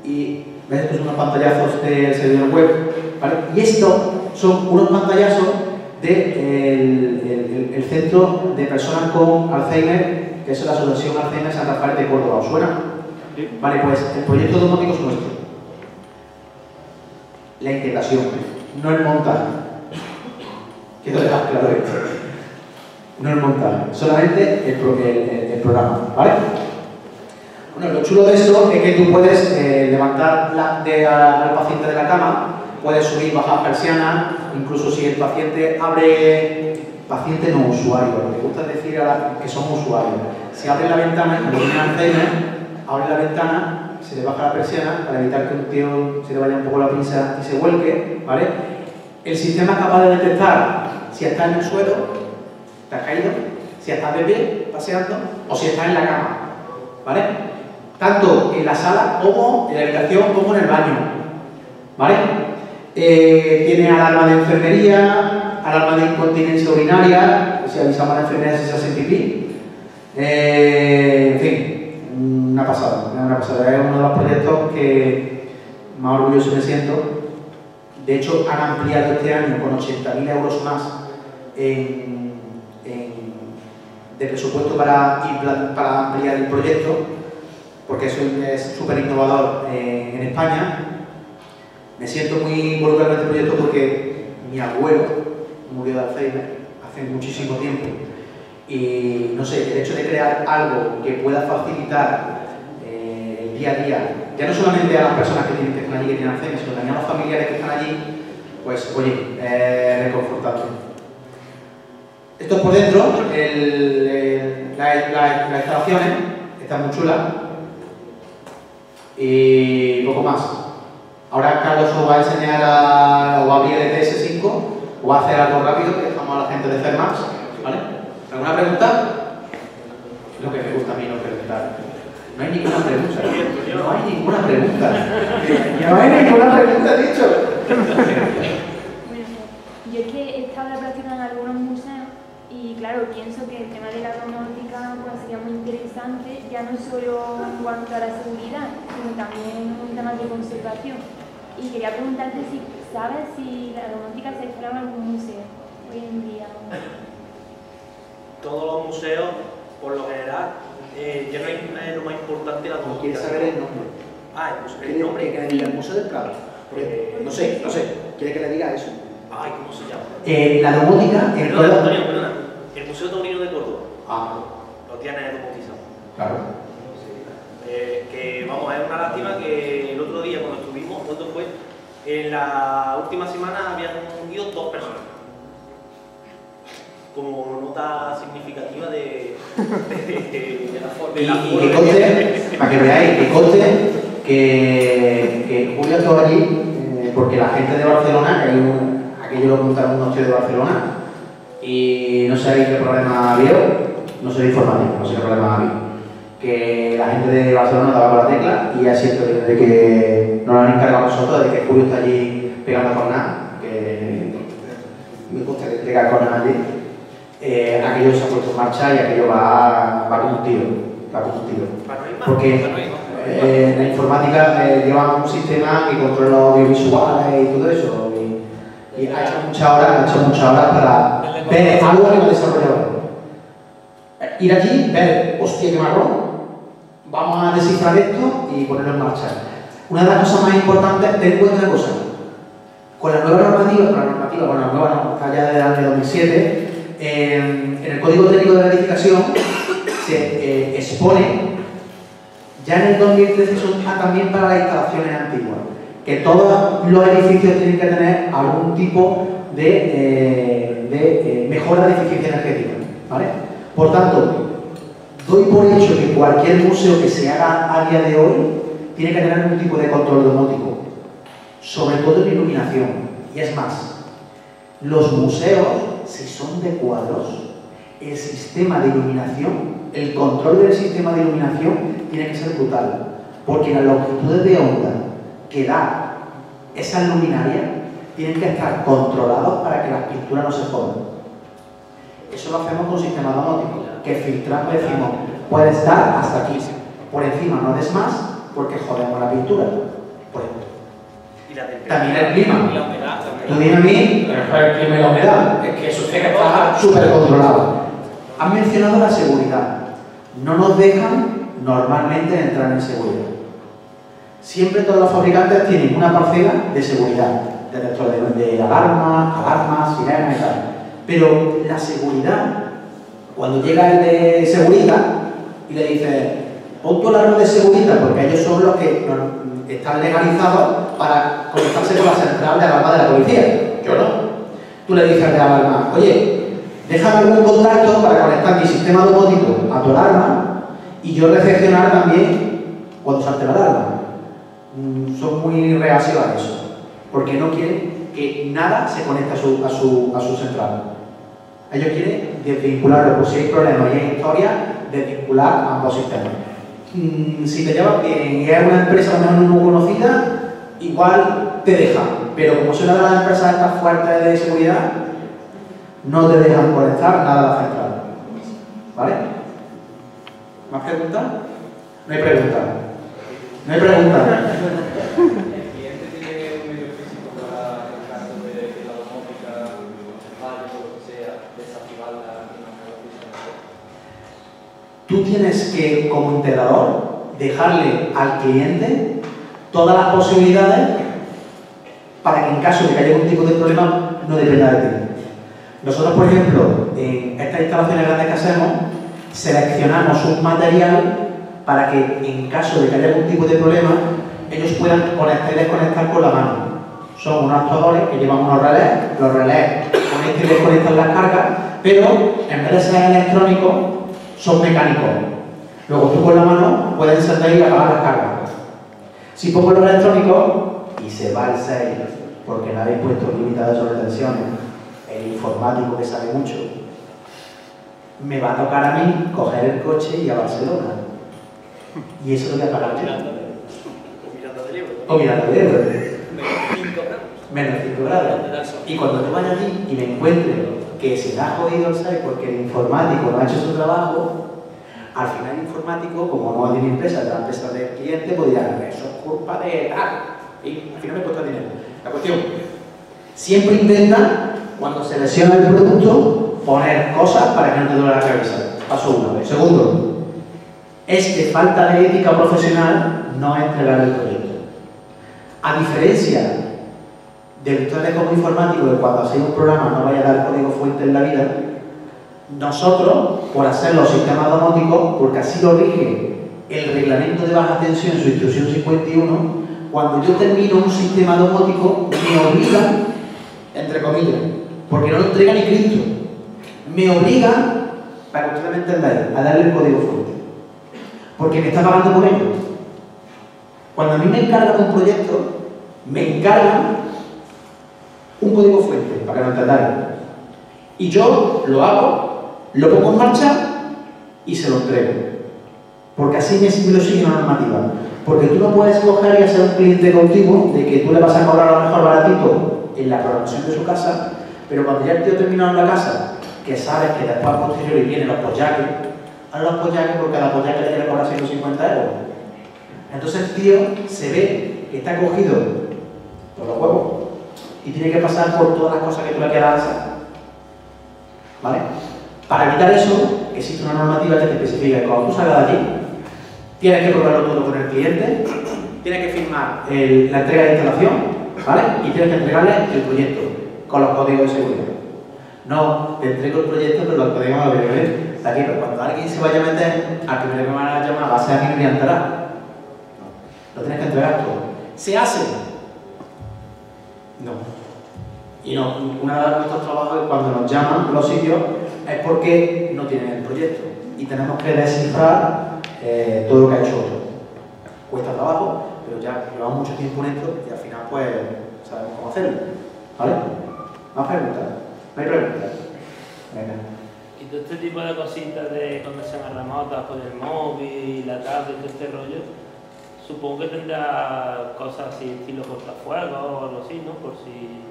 Y. Estos son unos pantallazos del servidor web. Y esto son unos pantallazos del de el, el Centro de Personas con Alzheimer que es la Asociación Alcena Santa Rafael de Córdoba. ¿Os suena? Sí. Vale, pues el proyecto domótico es nuestro. La integración, no el montaje. Quiero dejar claro esto. No el montaje, solamente el, pro, el, el, el, programa, ¿vale? Bueno, lo chulo de esto es que tú puedes eh, levantar la, de, a, al paciente de la cama, puedes subir, bajar persiana, incluso si el paciente abre paciente no usuario, lo que gusta decir a que son usuarios. Si abre la ventana, como tiene Alzheimer, abre la ventana, se le baja la persiana para evitar que un tío se le vaya un poco la pinza y se vuelque, ¿vale? El sistema es capaz de detectar si está en el suelo, te has caído, si estás de pie, paseando, o si estás en la cama, ¿vale? Tanto en la sala como en la habitación como en el baño, ¿vale? Eh, tiene alarma de enfermería, alarma de incontinencia urinaria, si avisamos a la enfermera si se hace pipí. Eh, en fin, una pasada, una pasada. Es uno de los proyectos que más orgulloso me siento. De hecho, han ampliado este año con 80.000 euros más de presupuesto para, para ampliar el proyecto, porque eso es súper innovador eh, en España. Me siento muy involucrado en este proyecto porque mi abuelo murió de Alzheimer hace muchísimo tiempo y no sé, el hecho de crear algo que pueda facilitar eh, el día a día, ya no solamente a las personas que, tienen, que están allí que tienen Alzheimer, sino también a los familiares que están allí, pues oye, eh, reconfortante. Esto es por dentro, el, la, la, las instalaciones están muy chulas y poco más. Ahora Carlos os va a enseñar a, o va a abrir el TS5 o va a hacer algo rápido que dejamos a la gente de Fermax. ¿Vale? ¿Alguna pregunta? Lo que me gusta a mí no preguntar. No hay ninguna pregunta. No hay ninguna pregunta. No hay ninguna pregunta, dicho. Bueno, yo es que he estado de práctica en algunos museos y claro, pienso que el tema de la domótica pues, sería muy interesante, ya no solo en cuanto a la seguridad, sino también en temas de conservación. Y quería preguntarte si sabes si la domótica se explora en algún museo hoy en día. Todos los museos, por lo general, eh, ya no es lo más importante la domótica. ¿Quieres saber el nombre? Ah, el, museo, el ¿Quiere nombre. que le diga el Museo del Prado? Porque, no sé, no sé. ¿Quiere que le diga eso? Ay, ¿cómo se llama? Eh, la domótica en Perdona. Antonio, perdona. El Museo Taurino de Córdoba Ah, lo tiene domotizado. claro. Eh, que vamos, es una lástima que el otro día cuando estuvimos, ¿cuánto fue? En la última semana habían ido dos personas. Como nota significativa de, de, de la forma. Y, y que conste, para que veáis, que conste que, que Julio estuvo allí eh, porque la gente de Barcelona, que hay un- aquello lo contaron unos tíos de Barcelona, y no sé qué problema había, no sé de informática, no sé qué problema había. Que la gente de Barcelona daba con la tecla y ya siento que desde que nos lo han encargado nosotros, de que Julio está allí pegando con nada, que me gusta que pega con nada allí, eh, aquello se ha puesto en marcha y aquello va, va como un tiro, va como un tiro. Porque eh, en la informática eh, llevan un sistema que controla los audiovisuales y todo eso. Y, y ha hecho muchas horas, ha hecho muchas horas para ver algo que no desarrollado. Eh, Ir allí, ver, hostia, qué marrón, vamos a descifrar esto y ponerlo en marcha. Una de las cosas más importantes, ten en cuenta una cosa, con la nueva normativa, con la normativa, con la nueva está ya desde el año 2007, eh, en el Código Técnico de Verificación se eh, expone ya en el 2013 son ah, también para las instalaciones antiguas, que todos los edificios tienen que tener algún tipo de, eh, de, eh, mejora de eficiencia energética. ¿vale? Por tanto, doy por hecho que cualquier museo que se haga a día de hoy tiene que tener algún tipo de control domótico, sobre todo en iluminación. Y es más, los museos, si son de cuadros, el sistema de iluminación, el control del sistema de iluminación tiene que ser brutal, porque las longitudes de onda que da esa luminaria tienen que estar controlados para que las pinturas no se jodan. Eso lo hacemos con sistemas domóticos, que filtramos y decimos, puede estar hasta aquí, por encima no des más, porque jodemos la pintura. Por ejemplo. Temperatura. También el clima. La humedad también. Tú dime a mí, el clima y la humedad, es que eso tiene que estar súper controlado. Han mencionado la seguridad. No nos dejan normalmente entrar en seguridad. Siempre todos los fabricantes tienen una parcela de seguridad, de, de, de alarmas, alarmas, sirenas y tal. Pero la seguridad, cuando llega el de seguridad y le dice, pon tu alarma de seguridad, porque ellos son los que están legalizados para conectarse con la central de alarma de la policía. Yo no. Tú le dices al de alarma, oye, déjame algún contacto para conectar mi sistema domótico a tu alarma y yo recepcionar también cuando salte la alarma. Mm, Son muy reacios a eso, porque no quieren que nada se conecte a su, a su, a su central. Ellos quieren desvincularlo, si hay problemas y hay historia, desvincular ambos sistemas. Mm, Si te llevas bien y es una empresa menos no conocida, igual te dejan, pero como es una de las empresas estas fuertes de seguridad, no te dejan conectar nada central. ¿Vale? ¿Más preguntas? No hay preguntas. No hay preguntas. El cliente tiene un medio físico para, en caso de que la domótica falle o lo que sea, desactivarla y mandarla físicamente. Tú tienes que, como integrador, dejarle al cliente todas las posibilidades para que en caso de que haya algún tipo de problema no dependa de ti. Nosotros, por ejemplo, en estas instalaciones grandes que hacemos, seleccionamos un material para que en caso de que haya algún tipo de problema, ellos puedan conectar y desconectar con la mano. Son unos actuadores que llevan unos relés, los relés conectan y desconectan las cargas, pero en vez de ser electrónicos, son mecánicos. Luego tú con la mano puedes encender y apagar las cargas. Si pongo los electrónicos y se va el 6, porque no habéis puesto limitador sobre tensiones, el informático que sabe mucho, me va a tocar a mí coger el coche y ir a Barcelona. Y eso lo voy a pagar yo. O Miranda del Ebro. O mirando el Ebro. Menos 5 grados. menos 5 grados. Y cuando yo vaya allí y me encuentre que se le ha jodido el site porque el informático no ha hecho su trabajo, al final el informático, como no tiene empresa, de la empresa del cliente, pues dirá, eso es culpa de tal. Y al final me cuesta dinero. La cuestión, siempre intenta, cuando selecciona el producto, poner cosas para que no te duele la cabeza. Paso uno. Segundo, es de falta de ética profesional no entregar el proyecto. A diferencia ustedes como informático, que cuando hacéis un programa no vaya a dar código fuente en la vida, nosotros, por hacer los sistemas domóticos, porque así lo rige el reglamento de baja tensión, su instrucción 51, cuando yo termino un sistema domótico, me obliga, entre comillas, porque no lo entrega ni Cristo, me obliga, para que ustedes me entendáis, a darle el código fuente. Porque me está pagando por ello. Cuando a mí me encargan un proyecto, me encargan un código fuente, para que lo entendáis. Y yo lo hago lo pongo en marcha y se lo entrego. Porque así me, sigue una normativa. Porque tú no puedes coger y hacer un cliente continuo de que tú le vas a cobrar a lo mejor baratito en la programación de su casa, pero cuando ya el tío terminado en la casa, que sabes que después a posteriori vienen los pollaques, a los pollaques porque cada pollaque le cobrar 150 euros. Entonces el tío se ve que está cogido por los huevos y tiene que pasar por todas las cosas que tú le quieras hacer. ¿Vale? Para evitar eso, existe una normativa que te especifica que cuando tú salgas de allí, tienes que probarlo todo con el cliente, tienes que firmar la entrega de instalación, ¿vale? Y tienes que entregarle el proyecto con los códigos de seguridad. No, te entrego el proyecto, pero los códigos no lo ver. Aquí, pero cuando alguien se vaya a meter, al primero que me van a llamar va a ser a mí me entrará. Lo tienes que entregar todo. ¿Se hace? No. Y no, una de nuestros trabajos cuando nos llaman los sitios es porque no tienen el proyecto y tenemos que descifrar eh, todo lo que ha hecho otro. Cuesta trabajo, pero ya llevamos mucho tiempo en esto y al final pues sabemos cómo hacerlo. ¿Vale? ¿Más preguntas? ¿No hay preguntas? Venga. Y todo este tipo de cositas de conexión remotas con el móvil, la tablet, todo este rollo, supongo que tendrá cosas así estilo cortafuegos o algo así, ¿no? Por si...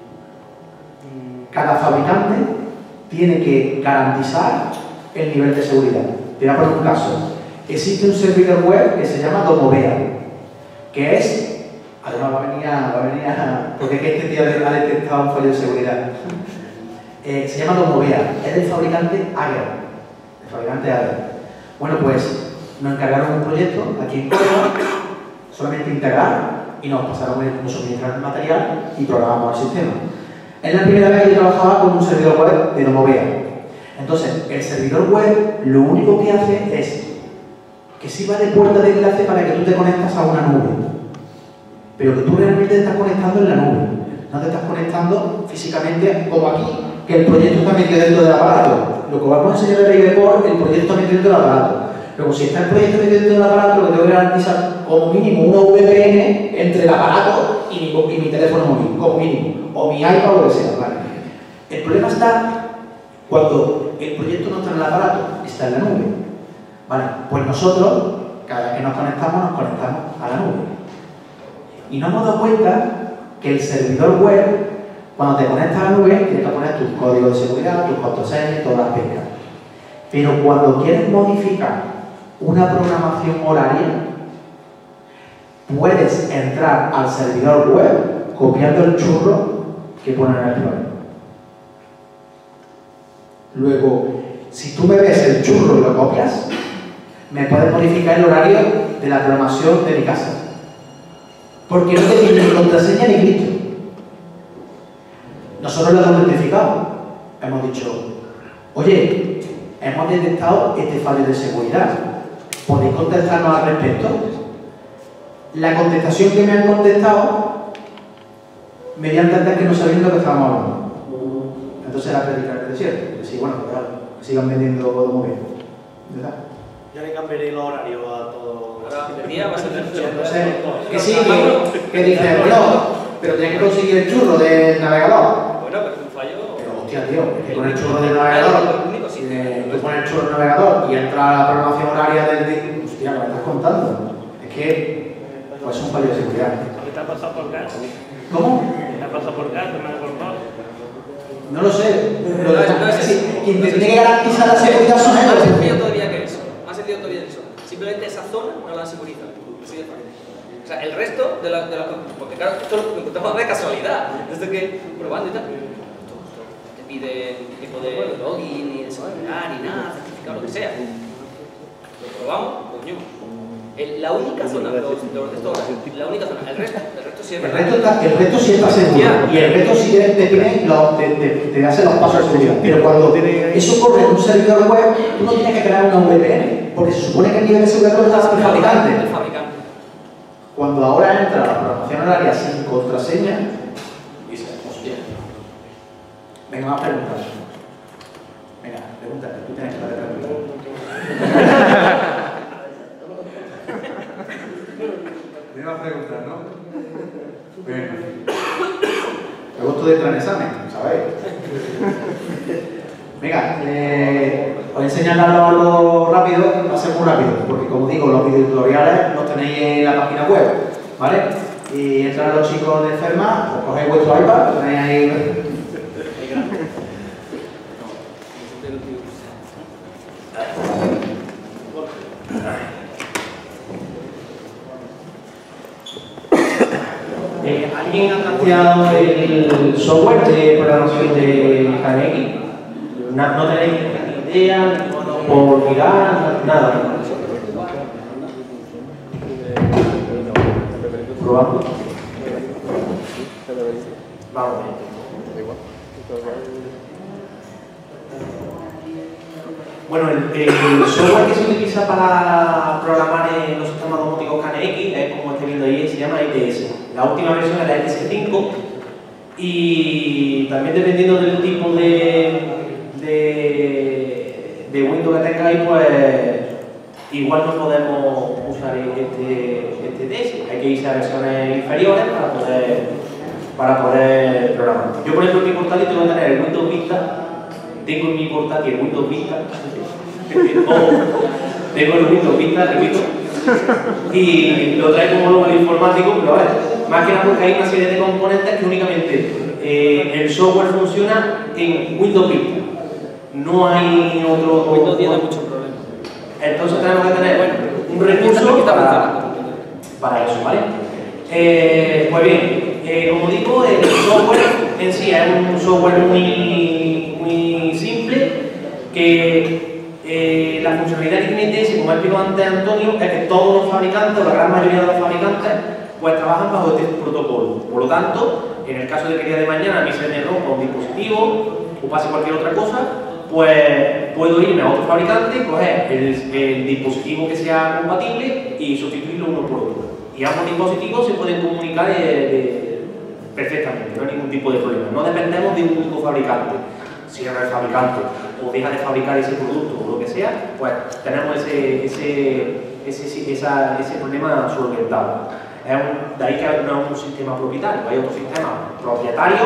Cada fabricante tiene que garantizar el nivel de seguridad. Te voy a poner un caso. Existe un servidor web que se llama Domovea, que es, además va a venir a, va a venir a porque es que este tío ha detectado un fallo de seguridad. Eh, se llama Domovea, es del fabricante Agra, el fabricante Agra. Bueno, pues nos encargaron un proyecto aquí en Córdoba, solamente integrar, y nos pasaron el suministrar el material y programamos el sistema. Es la primera vez que yo trabajaba con un servidor web de Domovea. Entonces, el servidor web lo único que hace es que sirva de puerta de enlace para que tú te conectas a una nube. Pero que tú realmente te estás conectando en la nube. No te estás conectando físicamente como aquí, que el proyecto está metido dentro del aparato. Lo que vamos a enseñar en el el proyecto está metido dentro del aparato. Luego, si está el proyecto metido dentro del aparato, lo que tengo que garantizar como mínimo una VPN entre el aparato y mi, teléfono móvil, como mínimo o mi iPad o lo que sea. El problema está cuando el proyecto no está en el aparato, está en la nube. ¿Vale? Pues nosotros, cada vez que nos conectamos, nos conectamos a la nube. Y no hemos dado cuenta que el servidor web, cuando te conectas a la nube, tienes que poner tus códigos de seguridad, tus contraseñas, todas las pescas. Pero cuando quieres modificar una programación horaria, puedes entrar al servidor web copiando el churro que ponen en el plano. Luego, si tú me ves el churro y lo copias, me puedes modificar el horario de la programación de mi casa. Porque no te ni contraseña ni grito. Nosotros lo hemos identificado. Hemos dicho, oye, hemos detectado este fallo de seguridad. ¿Podéis contestarnos al respecto? La contestación que me han contestado mediante antes que no sabiendo lo que estábamos hablando. Entonces era predicar el desierto. Decir, bueno, pues claro, que sigan vendiendo todo muy bien. ¿Verdad? Ya le cambiaré el horario a todo. a Entonces, que sí, que, que dice, bueno, pero tienes que conseguir el churro del navegador. Bueno, pero es un fallo. Pero hostia, tío, es que con el churro del navegador, tú pones el navegador y entra a la programación horaria del. Hostia, ¿qué me estás contando? Es que pues es un fallo de seguridad. ¿Qué te ha pasado por gas? ¿Cómo? ¿Te ha pasado por gas? ¿Te me ha cortado? No lo sé. Pero No, no es sí, quien te tiene que garantizar la seguridad son ellos. sencillo todavía que eso. Más sencillo todavía que eso. Simplemente esa zona no la han segurizado. Así de fácil. O sea, el resto de la, de la porque claro, esto lo encontramos de casualidad. Desde que probando y tal. Pide tipo de login, ni de seguridad, ni nada, certificado, lo que sea. Lo probamos, coño. El- la única zona, los, los la única zona, el resto, el resto sí es El resto, está, el resto sí está seguro. Y el resto sí te, te, pide los- te, te, te hace los pasos de seguridad. Pero cuando eso corre en un servidor web, tú no tienes que crear una VPN. Porque se supone que el nivel de seguridad lo está el fabricante. Cuando ahora entra la programación horaria sin contraseña. Venga, más preguntas. Venga, pregúntate, tú tienes que preguntas. Tienes más preguntas, ¿no? Bueno. Pregunto de en examen, ¿sabéis? Venga, eh, os voy a algo, rápido, va a ser muy rápido, porque como digo, los videotutoriales los tenéis en la página web, ¿vale? Y entran los chicos de enferma, os cogéis vuestro iPad, lo tenéis ahí. Eh, ¿Alguien ha planteado el software de programación de KNX? Na- ¿No tenéis ni idea por mirar? Nada. ¿Probamos? Vamos. Bueno, el, software que se utiliza para programar en los sistemas domóticos KNX es como estáis viendo ahí, se llama ITS. La última versión es la ITS5 y también dependiendo del tipo de, de, Windows que tengáis, pues igual no podemos usar este, este ITS. Hay que irse a versiones inferiores para poder, para poder programar. Yo, por ejemplo, en mi portátil tengo que tener el Windows Vista tengo en mi portátil el Windows Vista, tengo el Windows Vista, repito, y lo traigo como módulo informático, pero vale, más que nada porque hay una serie de componentes que únicamente eh, el software funciona en Windows Vista. No hay otro. Windows 10 da muchos problemas. Entonces tenemos que tener Bueno, un recurso para, para eso, ¿vale? Eh, pues bien, eh, como digo, el software en sí es un software muy, muy simple que eh, la funcionalidad que tiene como ha explicado antes Antonio, es que todos los fabricantes, la gran mayoría de los fabricantes, pues trabajan bajo este protocolo. Por lo tanto, en el caso de que el día de mañana a mí se me rompa un dispositivo o pase cualquier otra cosa, pues puedo irme a otro fabricante, coger el, el dispositivo que sea compatible y sustituirlo uno por otro. Y ambos dispositivos se pueden comunicar eh, de- perfectamente, no hay ningún tipo de problema. No dependemos de un único fabricante. Si el fabricante o deja de fabricar ese producto sea, pues tenemos ese, ese, ese, esa- ese problema solventado. Es un- de ahí que no es un sistema propietario, hay otros sistemas propietarios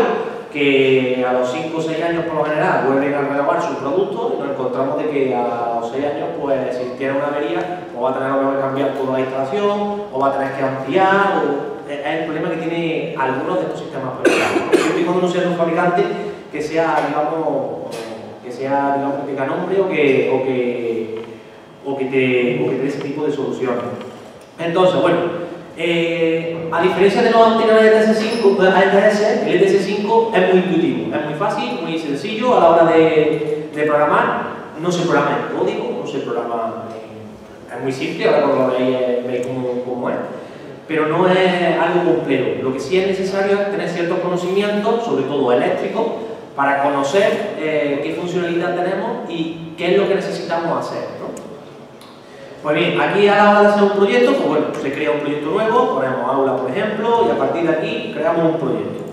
que a los 5 o 6 años por lo general vuelven a renovar su producto y nos encontramos de que a los 6 años pues si tiene una avería o va a tener que cambiar toda la instalación o va a tener que ampliar o es el problema que tiene algunos de estos sistemas propietarios. Siempre y cuando no sea un fabricante que sea digamos sea digamos que tenga nombre o que o que o que te, o que te dé ese tipo de soluciones. Entonces, bueno, eh, a diferencia de los anteriores ETS5, ETS, el ETS5 es muy intuitivo, es muy fácil, muy sencillo a la hora de, de programar. No se programa en código, no se programa en- es muy simple, ahora cuando lo veis eh, veis cómo, cómo es. Pero no es algo complejo. Lo que sí es necesario es tener ciertos conocimientos, sobre todo eléctricos, para conocer eh, qué funcionalidad tenemos y qué es lo que necesitamos hacer. ¿no? Pues bien, aquí a la hora de hacer un proyecto, pues bueno, se crea un proyecto nuevo, ponemos aula por ejemplo, y a partir de aquí creamos un proyecto.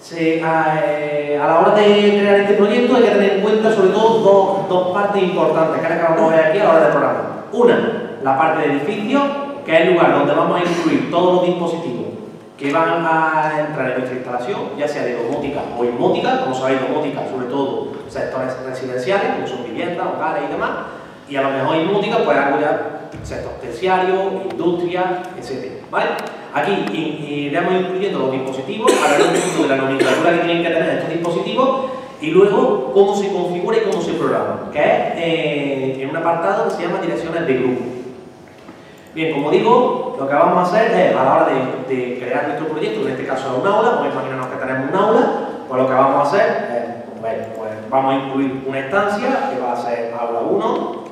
Se- a, eh, a la hora de crear este proyecto hay que tener en cuenta sobre todo dos, dos partes importantes que ahora vamos a ver aquí a la hora de programar. Una, la parte de edificio, que es el lugar donde vamos a incluir todos los dispositivos que van a entrar en nuestra instalación, ya sea de domótica o inmótica, como sabéis, domótica, sobre todo sectores residenciales, como son viviendas, hogares y demás, y a lo mejor inmótica, pues algo ya sector terciario, industria, etc. ¿vale? Aquí iremos incluyendo los dispositivos, hablaremos un poco de la nomenclatura que tienen que tener estos dispositivos y luego cómo se configura y cómo se programa, que es eh, en un apartado que se llama direcciones de grupo. Bien, como digo, lo que vamos a hacer es, a la hora de, crear nuestro proyecto, en este caso es un aula, a imaginarnos que tenemos un aula, pues lo que vamos a hacer es, bueno, pues vamos a incluir una estancia que va a ser aula 1,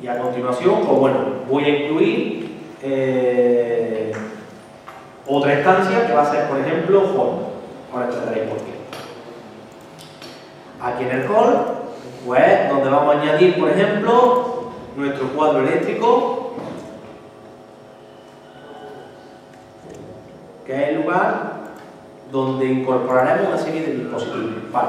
y a continuación, pues bueno, voy a incluir eh, otra estancia que va a ser, por ejemplo, hall. Ahora entenderéis por qué. Aquí en el hall, pues donde vamos a añadir, por ejemplo, nuestro cuadro eléctrico, que es el lugar donde incorporaremos una serie de dispositivos. Vale.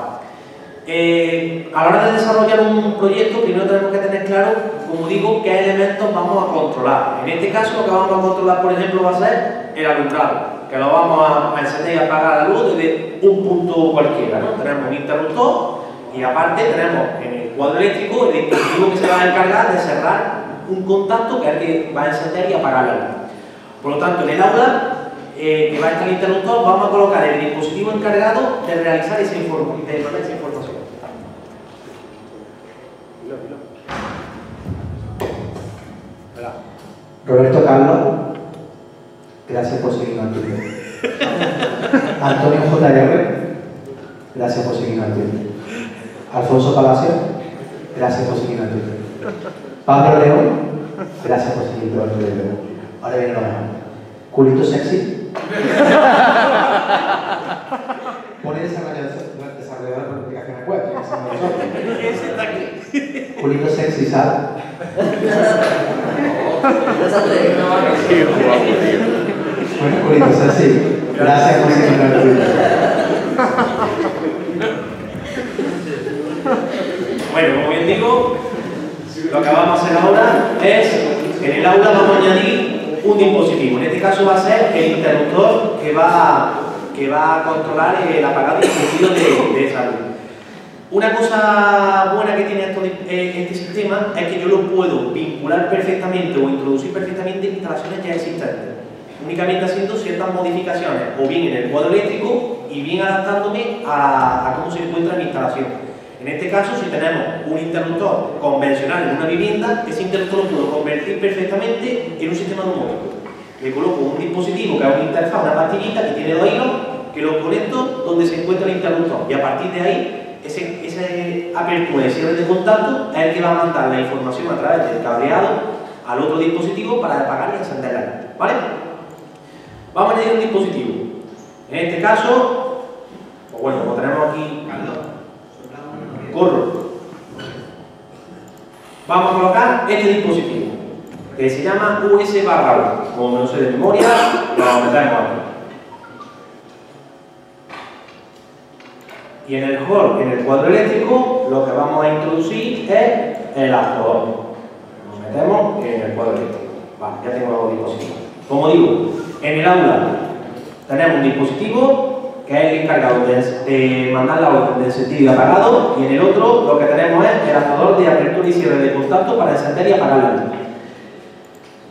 Eh, a la hora de desarrollar un proyecto, primero tenemos que tener claro, como digo, qué elementos vamos a controlar. En este caso, lo que vamos a controlar, por ejemplo, va a ser el alumbrado, que lo vamos a, encender y apagar la luz desde un punto cualquiera. Tenemos un interruptor y aparte tenemos en el cuadro eléctrico el dispositivo que se va a encargar de cerrar un contacto que es el que va a encender y apagar la luz. Por lo tanto, en el aula eh, que va a estar el interruptor, vamos a colocar el dispositivo encargado de realizar esa, inform- de esa información. Roberto Carlos, gracias por seguirnos Twitter. Antonio JR, gracias por seguirnos Twitter. Alfonso Palacio, gracias por seguirnos en Twitter. Pablo León, gracias por seguirnos en Twitter. Ahora viene lo mejor. Culito sexy. Pone desarrollador desarrollador de aplicaciones web. Ese está aquí. Culito sexy, ¿sabes? Bueno, culito sexy. Gracias por seguirnos en Twitter. Bueno, como bien digo, lo que vamos a hacer ahora es, en el aula vamos a añadir un dispositivo. En este caso va a ser el interruptor que va, que va a controlar el apagado y encendido de, de esa luz. Una cosa buena que tiene eh, este sistema es que yo lo puedo vincular perfectamente o introducir perfectamente en instalaciones ya existentes. Únicamente haciendo ciertas modificaciones, o bien en el cuadro eléctrico y bien adaptándome a cómo se encuentra mi instalación. En este caso, si tenemos un interruptor convencional en una vivienda, ese interruptor lo puedo convertir perfectamente en un sistema domótico. Le coloco un dispositivo que es una interfaz, una pastillita que tiene dos hilos, que lo conecto donde se encuentra el interruptor y a partir de ahí, ese, esa apertura y cierre de contacto es el que va a mandar la información a través del cableado al otro dispositivo para apagar y encender la. ¿Vale? Vamos a añadir un dispositivo. En este caso, pues bueno, como tenemos aquí corro. Vamos a colocar este dispositivo, que se llama US barra. Como lo sé de memoria, lo metemos aquí. Y en el hall, en el cuadro eléctrico, lo que vamos a introducir es el actuador. Nos metemos en el cuadro eléctrico. Vale, ya tengo los dispositivos. Como digo, en el aula tenemos un dispositivo que es el encargado de, mandar la orden de encendido y apagado, y en el otro lo que tenemos es el actuador de apertura y cierre de contacto para encender y apagar la luz.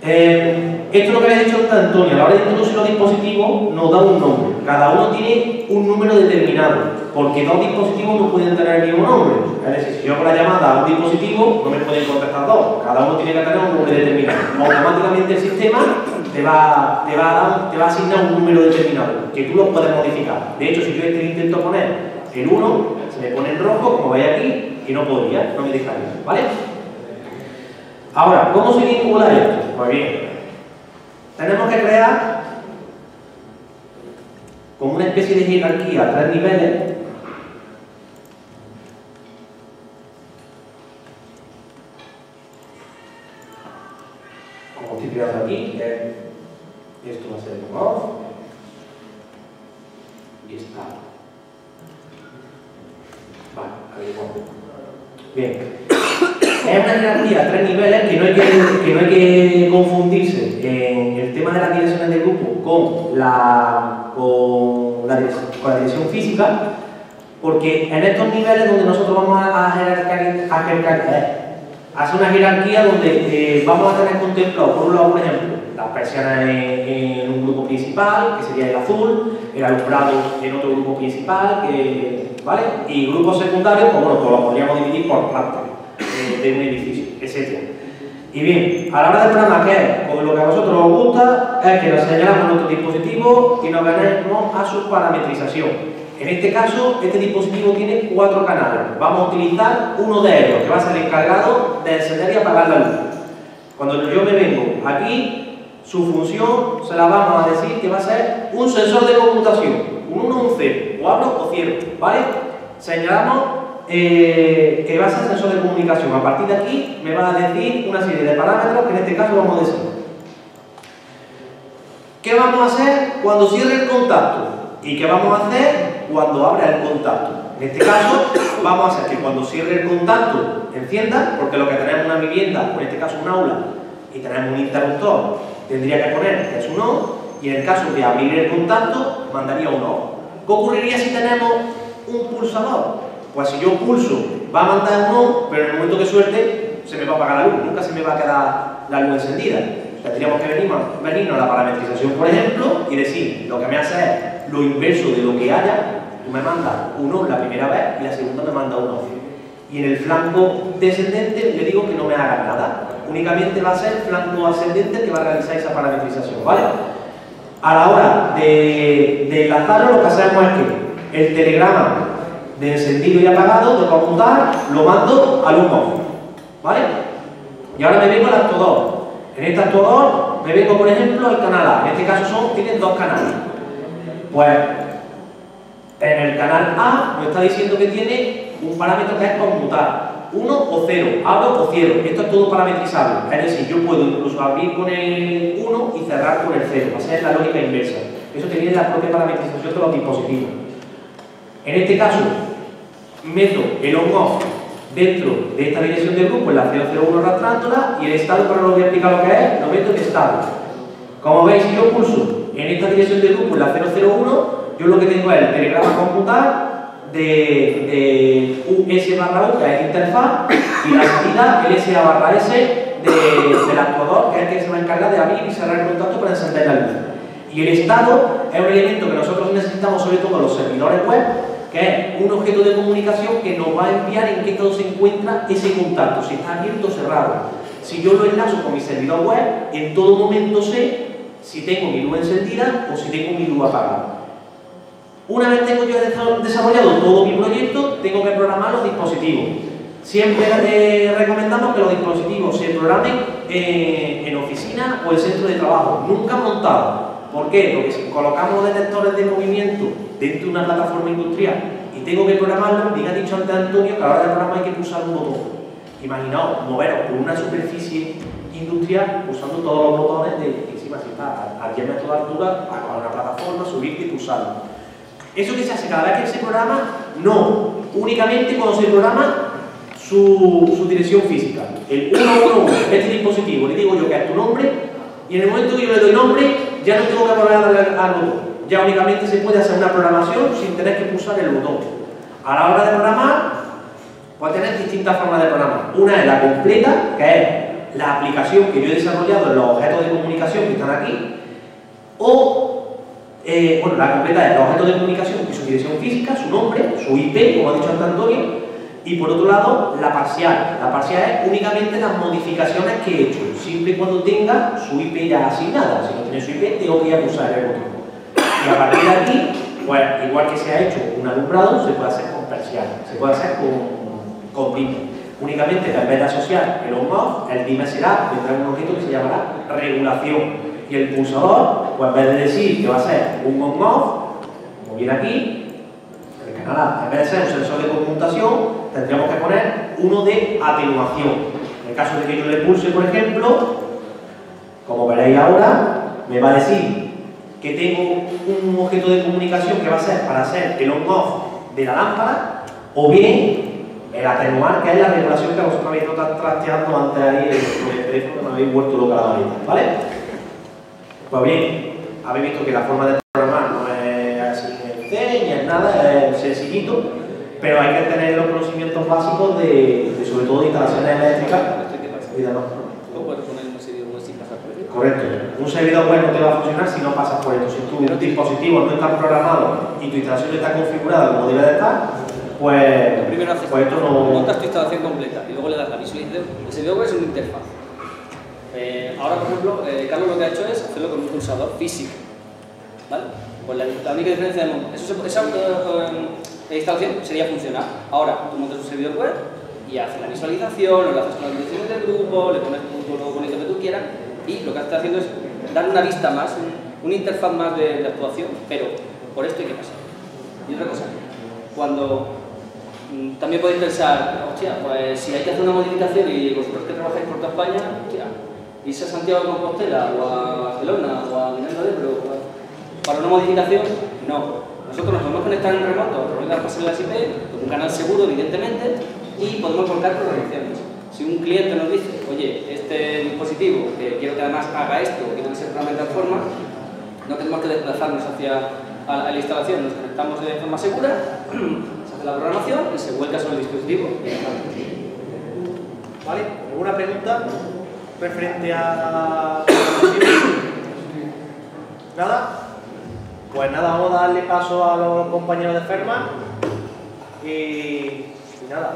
Eh, esto es lo que había dicho Antonio, a la hora de introducir los dispositivos nos da un nombre. Cada uno tiene un número determinado, porque dos dispositivos no pueden tener el mismo nombre. Es decir, si yo hago la llamada a un dispositivo, no me pueden contestar dos. Cada uno tiene que tener un nombre determinado. Automáticamente el sistema te va, te va, a, te va asignar un número determinado, que tú lo puedes modificar. De hecho, si yo este intento poner el 1, se me pone en rojo, como veis aquí, y no podría, no me dejaría. ¿Vale? Ahora, ¿cómo se vincula esto? Pues bien, tenemos que crear como una especie de jerarquía a tres niveles como estoy creando aquí, eh, esto va a ser un off y está. Vale, vamos. Bien. Es una jerarquía a tres niveles que no hay que, que, no hay que confundirse en el tema de las direcciones del grupo con la, con la, con dirección física, porque en estos niveles donde nosotros vamos a, a jerarcar- a jerarcar- eh, hace una jerarquía donde eh, vamos a tener contemplado, por un lado, por ejemplo, las persianas en, un grupo principal, que sería el azul, el alumbrado en otro grupo principal, que, ¿vale? Y grupos secundarios, pues bueno, pues lo podríamos dividir por planta eh, de un edificio, etc. Y bien, a la hora de programar, ¿qué es? Pues lo que a vosotros os gusta es que nos señalamos nuestro dispositivo y nos venimos a su parametrización. En este caso, este dispositivo tiene cuatro canales. Vamos a utilizar uno de ellos, que va a ser encargado de encender y apagar la luz. Cuando yo me vengo aquí, su función se la vamos a decir que va a ser un sensor de conmutación, un 1 un 0, o abro o cierro, ¿vale? Señalamos eh, que va a ser sensor de comunicación. A partir de aquí me va a decir una serie de parámetros que en este caso vamos a decir. ¿Qué vamos a hacer cuando cierre el contacto? ¿Y qué vamos a hacer cuando abra el contacto? En este caso, vamos a hacer que cuando cierre el contacto encienda, porque lo que tenemos en una vivienda, o en este caso un aula, y tenemos un interruptor, tendría que poner que es un on, y en el caso de abrir el contacto, mandaría un on. ¿Qué ocurriría si tenemos un pulsador? Pues si yo pulso, va a mandar un on, pero en el momento que suelte, se me va a apagar la luz, nunca se me va a quedar la luz encendida. Tendríamos que venirnos, venirnos a la parametrización, por ejemplo, y decir, lo que me hace es lo inverso de lo que haya, tú me mandas un on la primera vez y la segunda me manda un on. Y en el flanco descendente le digo que no me haga nada. Únicamente va a ser flanco ascendente que va a realizar esa parametrización, ¿vale? A la hora de, de enlazarlo, lo que hacemos es que el telegrama de encendido y apagado, de conmutar, lo mando al 1 ¿vale? Y ahora me vengo al actuador. En este actuador me vengo, por ejemplo, al canal A. En este caso son, tienen dos canales. Pues en el canal A nos está diciendo que tiene un parámetro que es conmutar. 1 o 0, abro o cierro. Esto es todo parametrizable. Es decir, yo puedo incluso abrir con el 1 y cerrar con el 0. Va a ser la lógica inversa. Eso tiene la propia parametrización de los dispositivos. En este caso, meto el on-off dentro de esta dirección del grupo, en la 001 arrastrándola, y el estado, para no voy a explicar lo que es, lo meto en estado. Como veis, si yo pulso en esta dirección del grupo, la 001, yo lo que tengo es el telegrama computar de, de US barra U, que es interfaz, y la salida, el SA barra S de, del actuador, que es el que se va a encargar de abrir y cerrar el contacto para encender la luz. Y el estado es un elemento que nosotros necesitamos sobre todo en los servidores web, que es un objeto de comunicación que nos va a enviar en qué estado se encuentra ese contacto, si está abierto o cerrado. Si yo lo enlazo con mi servidor web, en todo momento sé si tengo mi luz encendida o si tengo mi luz apagada. Una vez tengo yo desarrollado todo mi proyecto, tengo que programar los dispositivos. Siempre eh, recomendamos que los dispositivos se programen eh, en oficina o en centro de trabajo, nunca montados. ¿Por qué? Porque si colocamos detectores de movimiento dentro de una plataforma industrial y tengo que programarlo, bien ha dicho antes Antonio que a la hora de programar hay que pulsar un botón. Imaginaos moveros por una superficie industrial pulsando todos los botones de encima, si está a 10 metros de altura, a una plataforma, subir y pulsarlo. ¿Eso que se hace cada vez que se programa? No, únicamente cuando se programa su, su dirección física. El 111, este dispositivo, le digo yo que es tu nombre, y en el momento que yo le doy nombre, ya no tengo que volver a darle al botón. Ya únicamente se puede hacer una programación sin tener que pulsar el botón. A la hora de programar, puede tener distintas formas de programar. Una es la completa, que es la aplicación que yo he desarrollado en los objetos de comunicación que están aquí, o eh, bueno, la completa es los objetos de comunicación y su dirección física, su nombre, su IP, como ha dicho Antonio, y por otro lado, la parcial. La parcial es únicamente las modificaciones que he hecho, siempre y cuando tenga su IP ya asignada. Si no tiene su IP, tengo que ir a pulsar el botón. Y a partir de aquí, pues, igual que se ha hecho un alumbrado, se puede hacer con parcial, se puede hacer con, con. Únicamente vez de asociar el on-off, el DIME será, tendrá un objeto que se llamará regulación. Y el pulsador, pues en vez de decir que va a ser un on-off, como viene aquí, el canal A, en vez de ser un sensor de conmutación, tendríamos que poner uno de atenuación. En el caso de que yo le pulse, por ejemplo, como veréis ahora, me va a decir que tengo un objeto de comunicación que va a ser para hacer el on-off de la lámpara, o bien el atenuar, que es la regulación que vosotros habéis estado trasteando antes ahí en el teléfono, me habéis vuelto loca la varita, ¿vale? Pues bien, habéis visto que la forma de programar no es así en C ni es nada, es sencillito, pero hay que tener los conocimientos básicos de, de sobre todo de instalaciones eléctricas olvídalo. ¿no? O puedes poner un servidor web sin pasar por aquí. Correcto. Un servidor web no te va a funcionar si no pasas por esto. Si tu dispositivo no está programado y tu instalación no está configurada como debe de estar, pues, Primero haces, pues esto no... montas tu instalación completa y luego le das la visualización. El servidor web es una interfaz. Eh, ahora, por ejemplo, eh, Carlos lo que ha hecho es hacerlo con un pulsador físico. ¿Vale? Pues la, única diferencia de eso se- esa eh, instalación sería funcional. Ahora, tú montas un servidor web y haces la visualización, lo haces con las direcciones del grupo, le pones un tono bonito que tú quieras y lo que estás haciendo es dar una vista más, un- una interfaz más de, de actuación, pero por esto hay que pasar. Y otra cosa, cuando mm, también podéis pensar, hostia, pues si hay que hacer una modificación y vosotros que trabajáis por toda España, irse a Santiago de Compostela o a Barcelona o a Miranda de Ebro para una modificación, no. Nosotros nos podemos conectar en remoto a través de las pasarelas IP, con un canal seguro, evidentemente, y podemos volcar programaciones. Si un cliente nos dice, oye, este dispositivo, que quiero que además haga esto, quiero que se programe de tal forma, no tenemos que desplazarnos hacia la, instalación, nos conectamos de forma segura, se hace la programación y se vuelca sobre el dispositivo. ¿Vale? ¿Alguna pregunta referente a... ¿Nada? Pues nada, vamos a darle paso a los compañeros de Ferma y, y nada.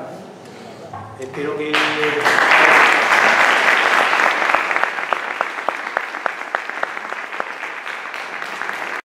Espero que...